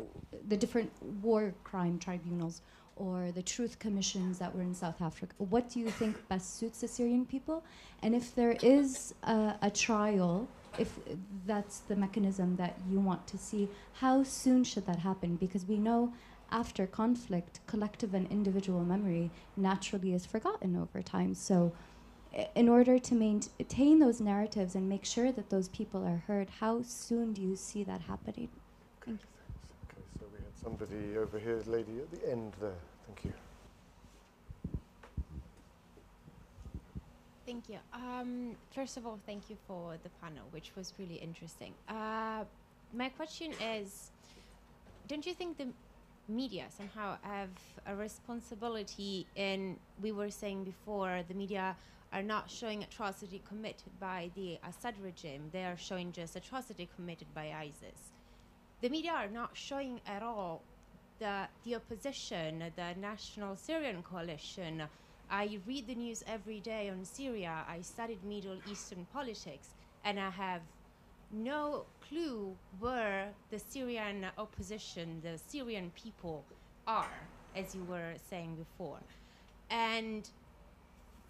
the different war crime tribunals or the truth commissions that were in South Africa. What do you think best suits the Syrian people? And if there is a, a trial, if that's the mechanism that you want to see, how soon should that happen? Because we know after conflict, collective and individual memory naturally is forgotten over time. So, in order to maintain those narratives and make sure that those people are heard, how soon do you see that happening? Thank you. Okay, so we had somebody over here, lady at the end there. Thank you. Thank you. Um, first of all, thank you for the panel, which was really interesting. Uh, my question is Don't you think the media somehow have a responsibility in, we were saying before, the media are not showing atrocity committed by the Assad regime, they are showing just atrocity committed by ISIS. The media are not showing at all the, the opposition, the National Syrian Coalition. I read the news every day on Syria. I studied Middle Eastern politics, and I have no clue where the Syrian opposition, the Syrian people, are, as you were saying before. And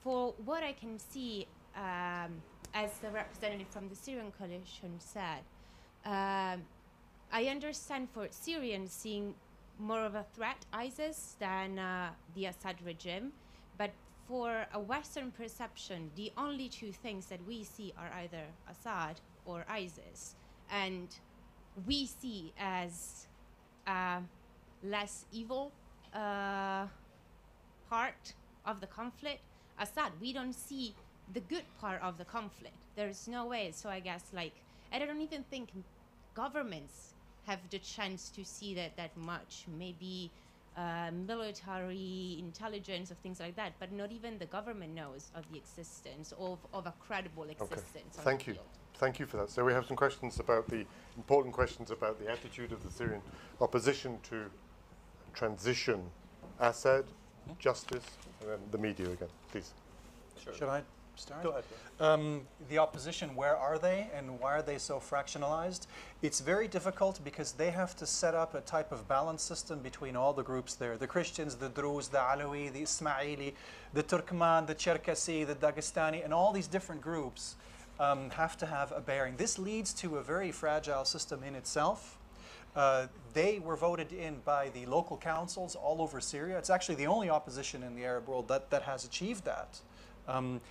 for what I can see, um, as the representative from the Syrian coalition said, um, I understand for Syrians seeing more of a threat ISIS than uh, the Assad regime, for a Western perception, the only two things that we see are either Assad or ISIS, and we see as uh, less evil uh, part of the conflict. Assad, we don't see the good part of the conflict. There's no way. So I guess like I don't even think governments have the chance to see that that much. Maybe uh, military intelligence of things like that, but not even the government knows of the existence of, of a credible existence. on Thank you. field. Thank you for that. So we have some questions about the important questions about the attitude of the Syrian opposition to transition, Assad, justice, and then the media again. Please. Should I start? Go ahead. Um, the opposition, where are they and why are they so fractionalized? It's very difficult because they have to set up a type of balance system between all the groups there the Christians, the Druze, the Alawi, the Ismaili, the Turkmen, the Cherkassi, the Dagestani, and all these different groups um, have to have a bearing. This leads to a very fragile system in itself. Uh, they were voted in by the local councils all over Syria. It's actually the only opposition in the Arab world that, that has achieved that. Um,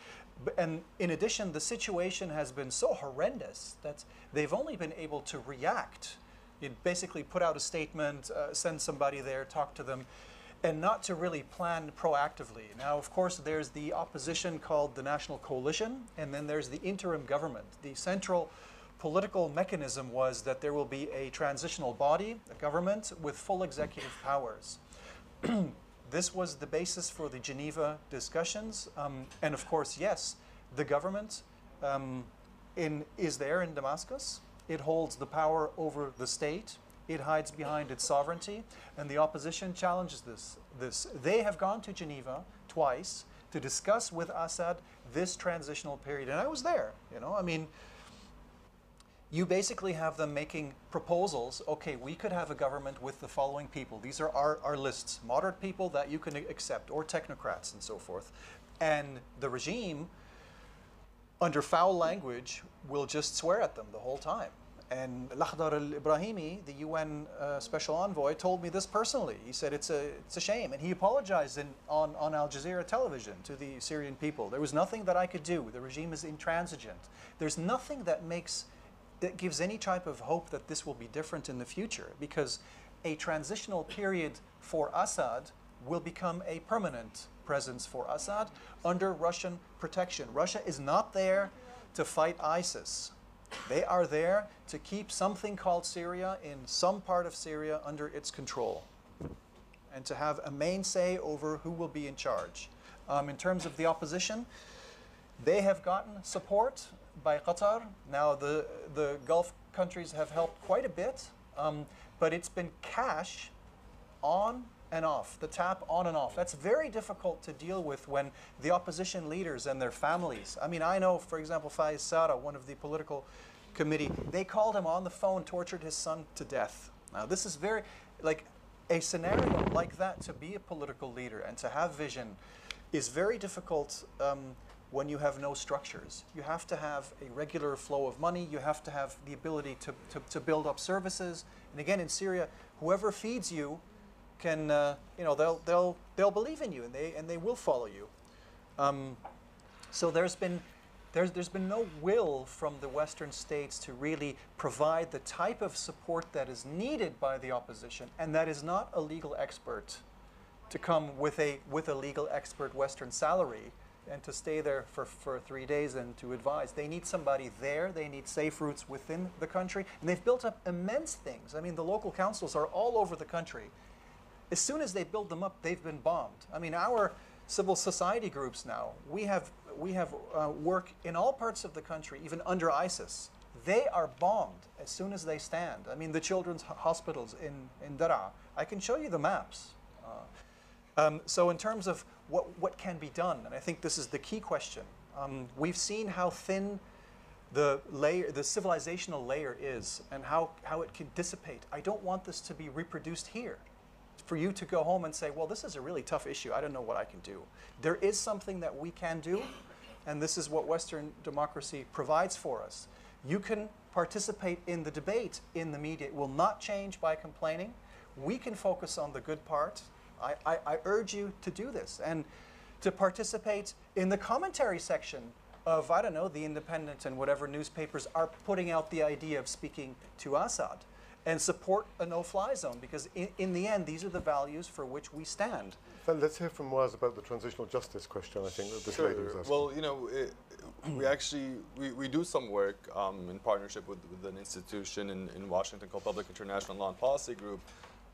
and in addition, the situation has been so horrendous that they've only been able to react. You'd basically put out a statement, uh, send somebody there, talk to them, and not to really plan proactively. Now, of course, there's the opposition called the National Coalition, and then there's the interim government. The central political mechanism was that there will be a transitional body, a government, with full executive powers. this was the basis for the Geneva discussions. Um, and of course, yes, the government um, in, is there in Damascus. It holds the power over the state. It hides behind its sovereignty. And the opposition challenges this. this. They have gone to Geneva twice to discuss with Assad this transitional period. And I was there, you know, I mean, you basically have them making proposals. Okay, we could have a government with the following people. These are our, our lists moderate people that you can accept, or technocrats and so forth. And the regime, under foul language, will just swear at them the whole time. And Lakhdar al Ibrahimi, the UN uh, special envoy, told me this personally. He said it's a, it's a shame. And he apologized in, on, on Al Jazeera television to the Syrian people. There was nothing that I could do. The regime is intransigent. There's nothing that makes that gives any type of hope that this will be different in the future because a transitional period for Assad will become a permanent presence for Assad under Russian protection. Russia is not there to fight ISIS. They are there to keep something called Syria in some part of Syria under its control and to have a main say over who will be in charge. Um, in terms of the opposition, they have gotten support by Qatar. Now, the, the Gulf countries have helped quite a bit, um, but it's been cash on and off, the tap on and off. That's very difficult to deal with when the opposition leaders and their families. I mean, I know, for example, Faiz Sara, one of the political committee, they called him on the phone, tortured his son to death. Now, this is very, like, a scenario like that to be a political leader and to have vision is very difficult um, when you have no structures. You have to have a regular flow of money. You have to have the ability to, to, to build up services. And again, in Syria, whoever feeds you can, uh, you know, they'll, they'll, they'll believe in you and they, and they will follow you. Um, so there's been, there's, there's been no will from the Western states to really provide the type of support that is needed by the opposition, and that is not a legal expert to come with a, with a legal expert Western salary and to stay there for, for three days and to advise. They need somebody there. They need safe routes within the country. And they've built up immense things. I mean, the local councils are all over the country. As soon as they build them up, they've been bombed. I mean, our civil society groups now, we have, we have uh, work in all parts of the country, even under ISIS. They are bombed as soon as they stand. I mean, the children's hospitals in, in Daraa, I can show you the maps. Uh, um, so, in terms of what, what can be done, and I think this is the key question, um, we've seen how thin the layer, the civilizational layer is, and how, how it can dissipate. I don't want this to be reproduced here. For you to go home and say, well, this is a really tough issue. I don't know what I can do. There is something that we can do, and this is what Western democracy provides for us. You can participate in the debate in the media. It will not change by complaining. We can focus on the good part. I, I, I urge you to do this and to participate in the commentary section of, I don't know, The Independent and whatever newspapers are putting out the idea of speaking to Assad. and support a no-fly zone because in, in the end, these are the values for which we stand. So let's hear from Waz about the transitional justice question, I think, that this lady was asking. Well, you know, it, we actually we, we do some work um, in partnership with, with an institution in, in Washington called Public International Law and Policy Group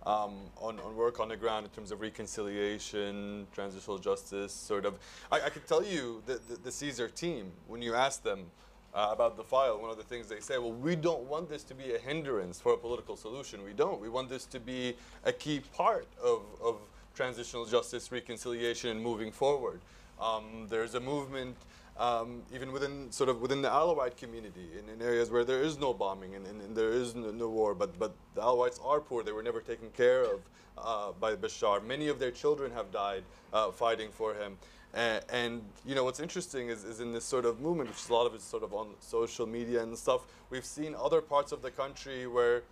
um, on, on work on the ground in terms of reconciliation, transitional justice, sort of. I, I could tell you that the, the Caesar team, when you ask them uh, about the file, one of the things they say, well, we don't want this to be a hindrance for a political solution. We don't. We want this to be a key part of, of transitional justice, reconciliation, and moving forward. Um, there's a movement um, even within sort of within the Alawite community in, in areas where there is no bombing and, and, and there is no, no, war, but but the Alawites are poor. They were never taken care of uh, by Bashar. Many of their children have died uh, fighting for him. And, and, you know what's interesting is, is in this sort of movement, which a lot of it's sort of on social media and stuff. We've seen other parts of the country where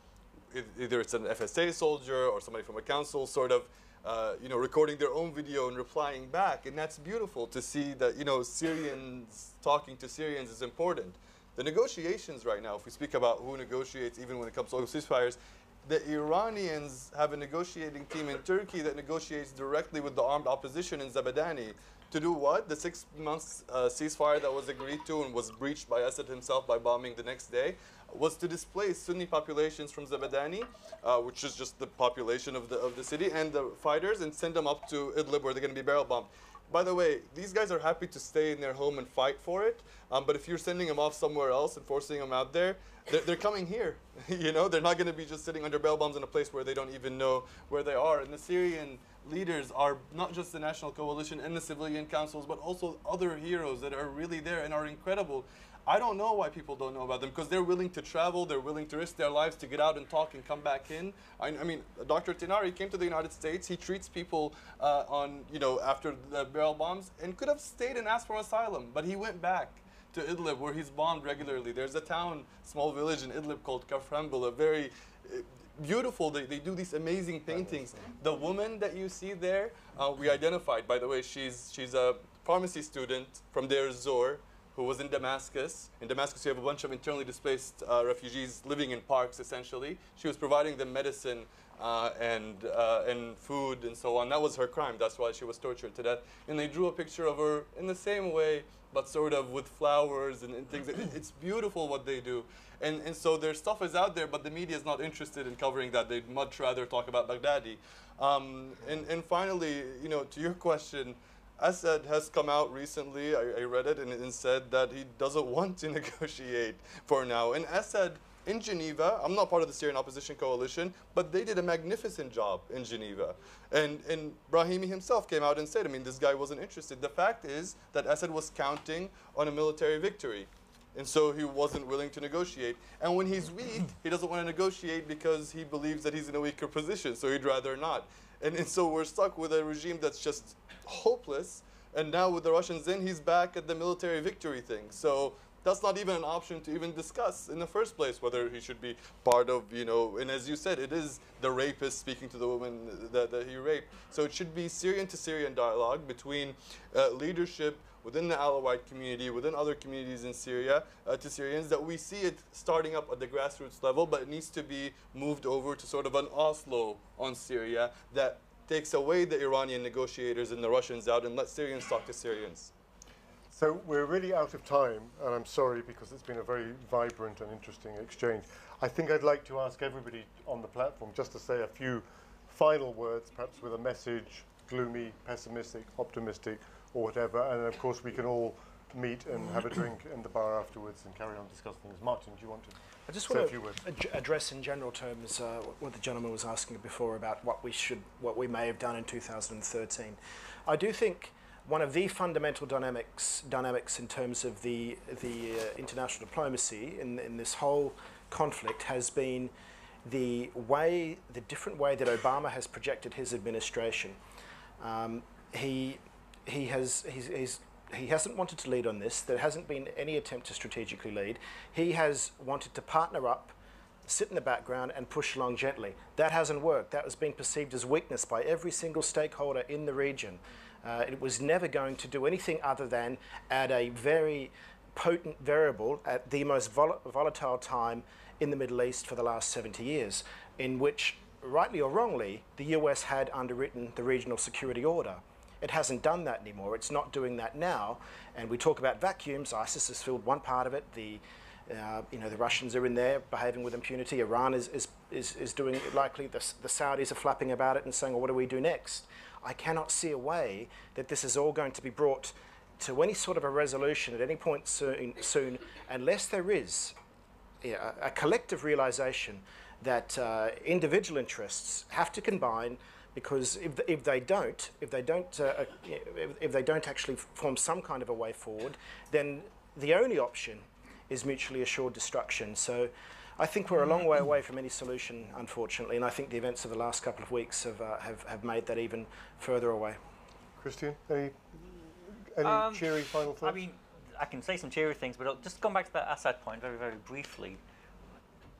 it, either it's an FSA soldier or somebody from a council sort of uh, you know, recording their own video and replying back. And that's beautiful to see that, you know, Syrians talking to Syrians is important. The negotiations right now, if we speak about who negotiates, even when it comes to ceasefires, the Iranians have a negotiating team in Turkey that negotiates directly with the armed opposition in Zabadani. To do what? The six months uh, ceasefire that was agreed to and was breached by Assad himself by bombing the next day was to displace Sunni populations from Zabadani, uh, which is just the population of the, of the city, and the fighters, and send them up to Idlib where they're going to be barrel bombed. By the way, these guys are happy to stay in their home and fight for it, um, but if you're sending them off somewhere else and forcing them out there, they're, they're coming here. you know, they're not going to be just sitting under barrel bombs in a place where they don't even know where they are. And the Syrian leaders are not just the National Coalition and the civilian councils, but also other heroes that are really there and are incredible. I don't know why people don't know about them because they're willing to travel, they're willing to risk their lives to get out and talk and come back in. I, I mean, Dr. Tennari came to the United States. He treats people uh, on, you know, after the barrel bombs and could have stayed and asked for asylum, but he went back to Idlib where he's bombed regularly. There's a town, small village in Idlib called Kafranbel, a very uh, beautiful. They, they do these amazing paintings. The woman that you see there, uh, we identified, by the way, she's, she's a pharmacy student from Deir Zor who was in Damascus. In Damascus, you have a bunch of internally displaced uh, refugees living in parks, essentially. She was providing them medicine uh, and, uh, and food and so on. That was her crime. That's why she was tortured to death. And they drew a picture of her in the same way, but sort of with flowers and, and things. It's beautiful what they do. And, and so their stuff is out there, but the media is not interested in covering that. They'd much rather talk about Baghdadi. Um, and, and finally, you know, to your question, Assad has come out recently, I, I read it, and, and, said that he doesn't want to negotiate for now. And Assad in Geneva, I'm not part of the Syrian opposition coalition, but they did a magnificent job in Geneva. And, and Brahimi himself came out and said, I mean, this guy wasn't interested. The fact is that Assad was counting on a military victory. And so he wasn't willing to negotiate. And when he's weak, he doesn't want to negotiate because he believes that he's in a weaker position, so he'd rather not. And, and so we're stuck with a regime that's just hopeless. And now with the Russians in, he's back at the military victory thing. So that's not even an option to even discuss in the first place whether he should be part of, you know, and as you said, it is the rapist speaking to the woman that, that he raped. So it should be Syrian to Syrian dialogue between uh, leadership within the Alawite community, within other communities in Syria, uh, to Syrians, that we see it starting up at the grassroots level, but it needs to be moved over to sort of an Oslo on Syria that takes away the Iranian negotiators and the Russians out and let Syrians talk to Syrians. So we're really out of time, and I'm sorry because it's been a very vibrant and interesting exchange. I think I'd like to ask everybody on the platform just to say a few final words, perhaps with a message, gloomy, pessimistic, optimistic, or whatever. And of course, we can all meet and have a drink in the bar afterwards and carry on discussing things. Martin, do you want to? I just want to ad- address in general terms uh, what the gentleman was asking before about what we should, what we may have done in 2013. I do think one of the fundamental dynamics dynamics in terms of the the uh, international diplomacy in in this whole conflict has been the way the different way that Obama has projected his administration. Um, he he has he's, he's he hasn't wanted to lead on this. There hasn't been any attempt to strategically lead. He has wanted to partner up, sit in the background, and push along gently. That hasn't worked. That was being perceived as weakness by every single stakeholder in the region. Uh, it was never going to do anything other than add a very potent variable at the most vol- volatile time in the Middle East for the last 70 years, in which, rightly or wrongly, the US had underwritten the regional security order. It hasn't done that anymore. It's not doing that now. And we talk about vacuums. ISIS has filled one part of it. The, uh, you know, the Russians are in there behaving with impunity. Iran is, is, is, is doing it likely. The, the Saudis are flapping about it and saying, well, what do we do next? I cannot see a way that this is all going to be brought to any sort of a resolution at any point soon, soon unless there is yeah, a, collective realization that uh, individual interests have to combine because if, if they don't, if they don't, uh, uh, if, if they don't actually form some kind of a way forward, then the only option is mutually assured destruction. So I think we're a long way away from any solution, unfortunately, and I think the events of the last couple of weeks have, uh, have, have made that even further away. Kristyan, any, any Um, cheery final thoughts? I mean, I can say some cheery things, but I'll just going back to that Assad point very, very briefly.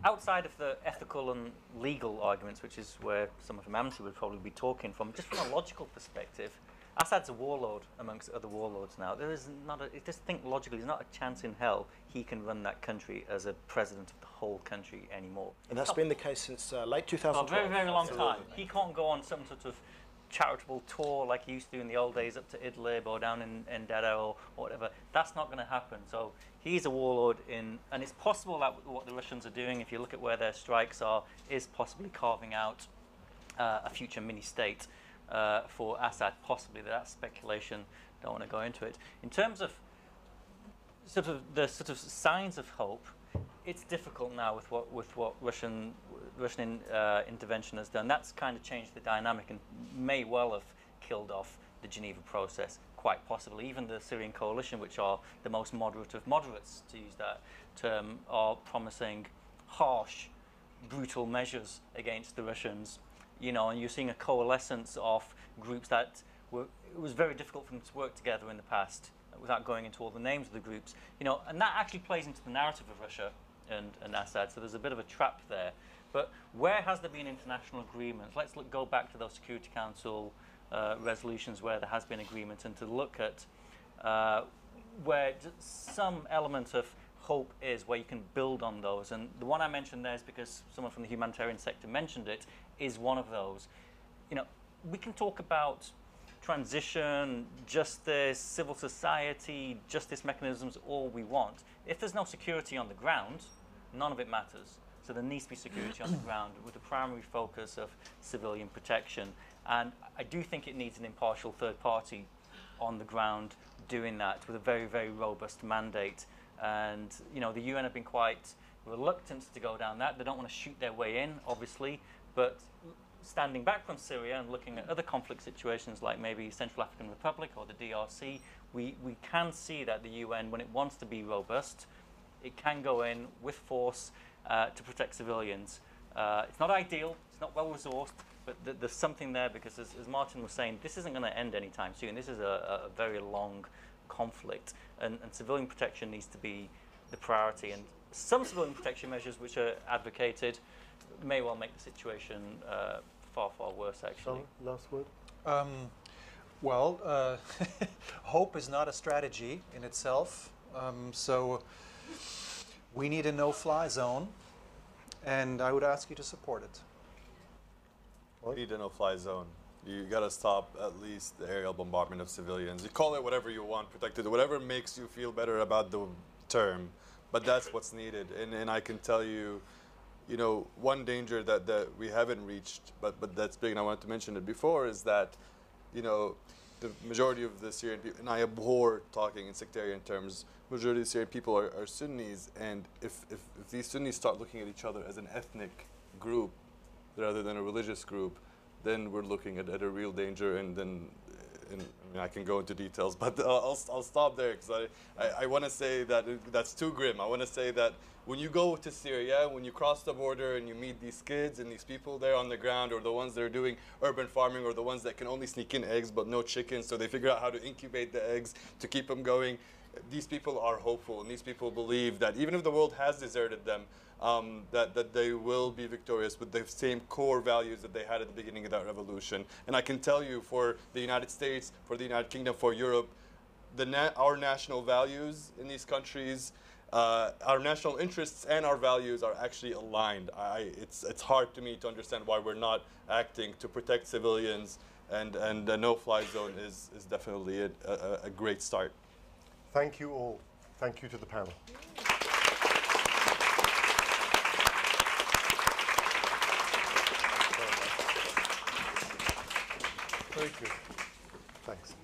Outside of the ethical and legal arguments, which is where some of Mamsi would probably be talking from, just from a logical perspective, Assad's a warlord amongst other warlords now. There is not a, just think logically, there's not a chance in hell he can run that country as a president of the whole country anymore. And that's Not been the case since uh, late for a very, very long time. He can't go on some sort of charitable tour like he used to in the old days up to Idlib or down in, in or, or whatever. That's not going to happen. So he's a warlord in, and it's possible that what the Russians are doing, if you look at where their strikes are, is possibly carving out uh, a future mini state uh, for Assad. Possibly that's speculation. Don't want to go into it. In terms of sort of the sort of signs of hope, it's difficult now with what with what Russian Russian uh, intervention has done. That's kind of changed the dynamic and may well have killed off the Geneva process, quite possibly. Even the Syrian coalition, which are the most moderate of moderates, to use that term, are promising harsh, brutal measures against the Russians. You know, and you're seeing a coalescence of groups that were. It was very difficult for them to work together in the past without going into all the names of the groups, you know, and that actually plays into the narrative of Russia and, and Assad. So there's a bit of a trap there. But where has there been international agreements? Let's look, go back to those Security Council uh, resolutions where there has been agreement and to look at uh, where some element of hope is, where you can build on those. And the one I mentioned there is because someone from the humanitarian sector mentioned it, is one of those. You know, we can talk about transition, justice, civil society, justice mechanisms, all we want. If there's no security on the ground, none of it matters. So there needs to be security on the ground with the primary focus of civilian protection. And I do think it needs an impartial third party on the ground doing that with a very, very robust mandate. And, you know, the UN have been quite reluctant to go down that. They don't want to shoot their way in, obviously, but standing back from Syria and looking at other conflict situations like maybe Central African Republic or the DRC, we, we can see that the UN, when it wants to be robust, it can go in with force uh, to protect civilians. Uh, it's not ideal, it's not well resourced, but th- there's something there because, as, as Martin was saying, this isn't going to end anytime soon. This is a, a very long conflict, and, and civilian protection needs to be the priority. And some civilian protection measures which are advocated may well make the situation uh, far, far worse, actually. Sean, last word? Um, well, uh, hope is not a strategy in itself. Um, so we need a no fly zone, and I would ask you to support it. We need a no-fly zone. You got to stop at least the aerial bombardment of civilians. You call it whatever you want, protected, whatever makes you feel better about the term, but that's what's needed. And, and I can tell you, you know, one danger that, that we haven't reached, but, but that's big, and I wanted to mention it before, is that, you know, the majority of the Syrian people, and I abhor talking in sectarian terms, majority of Syrian people are, are Sunnis, and if, if, if these Sunnis start looking at each other as an ethnic group rather than a religious group, then we're looking at, at a real danger, and then uh, and, I mean, I can go into details, but I'll, I'll, I'll stop there because I, I, I want to say that it- that's too grim. I want to say that when you go to Syria, when you cross the border and you meet these kids and these people there on the ground, or the ones that are doing urban farming, or the ones that can only sneak in eggs but no chickens, so they figure out how to incubate the eggs to keep them going. These people are hopeful, and these people believe that even if the world has deserted them, um, that, that they will be victorious with the same core values that they had at the beginning of that revolution. And I can tell you for the United States, for the United Kingdom, for Europe, the na- our national values in these countries, uh, our national interests and our values are actually aligned. I, it's, it's hard to me to understand why we're not acting to protect civilians, and, and a no-fly zone is, is definitely a, a, a great start. Thank you all. Thank you to the panel. Very good. Thanks.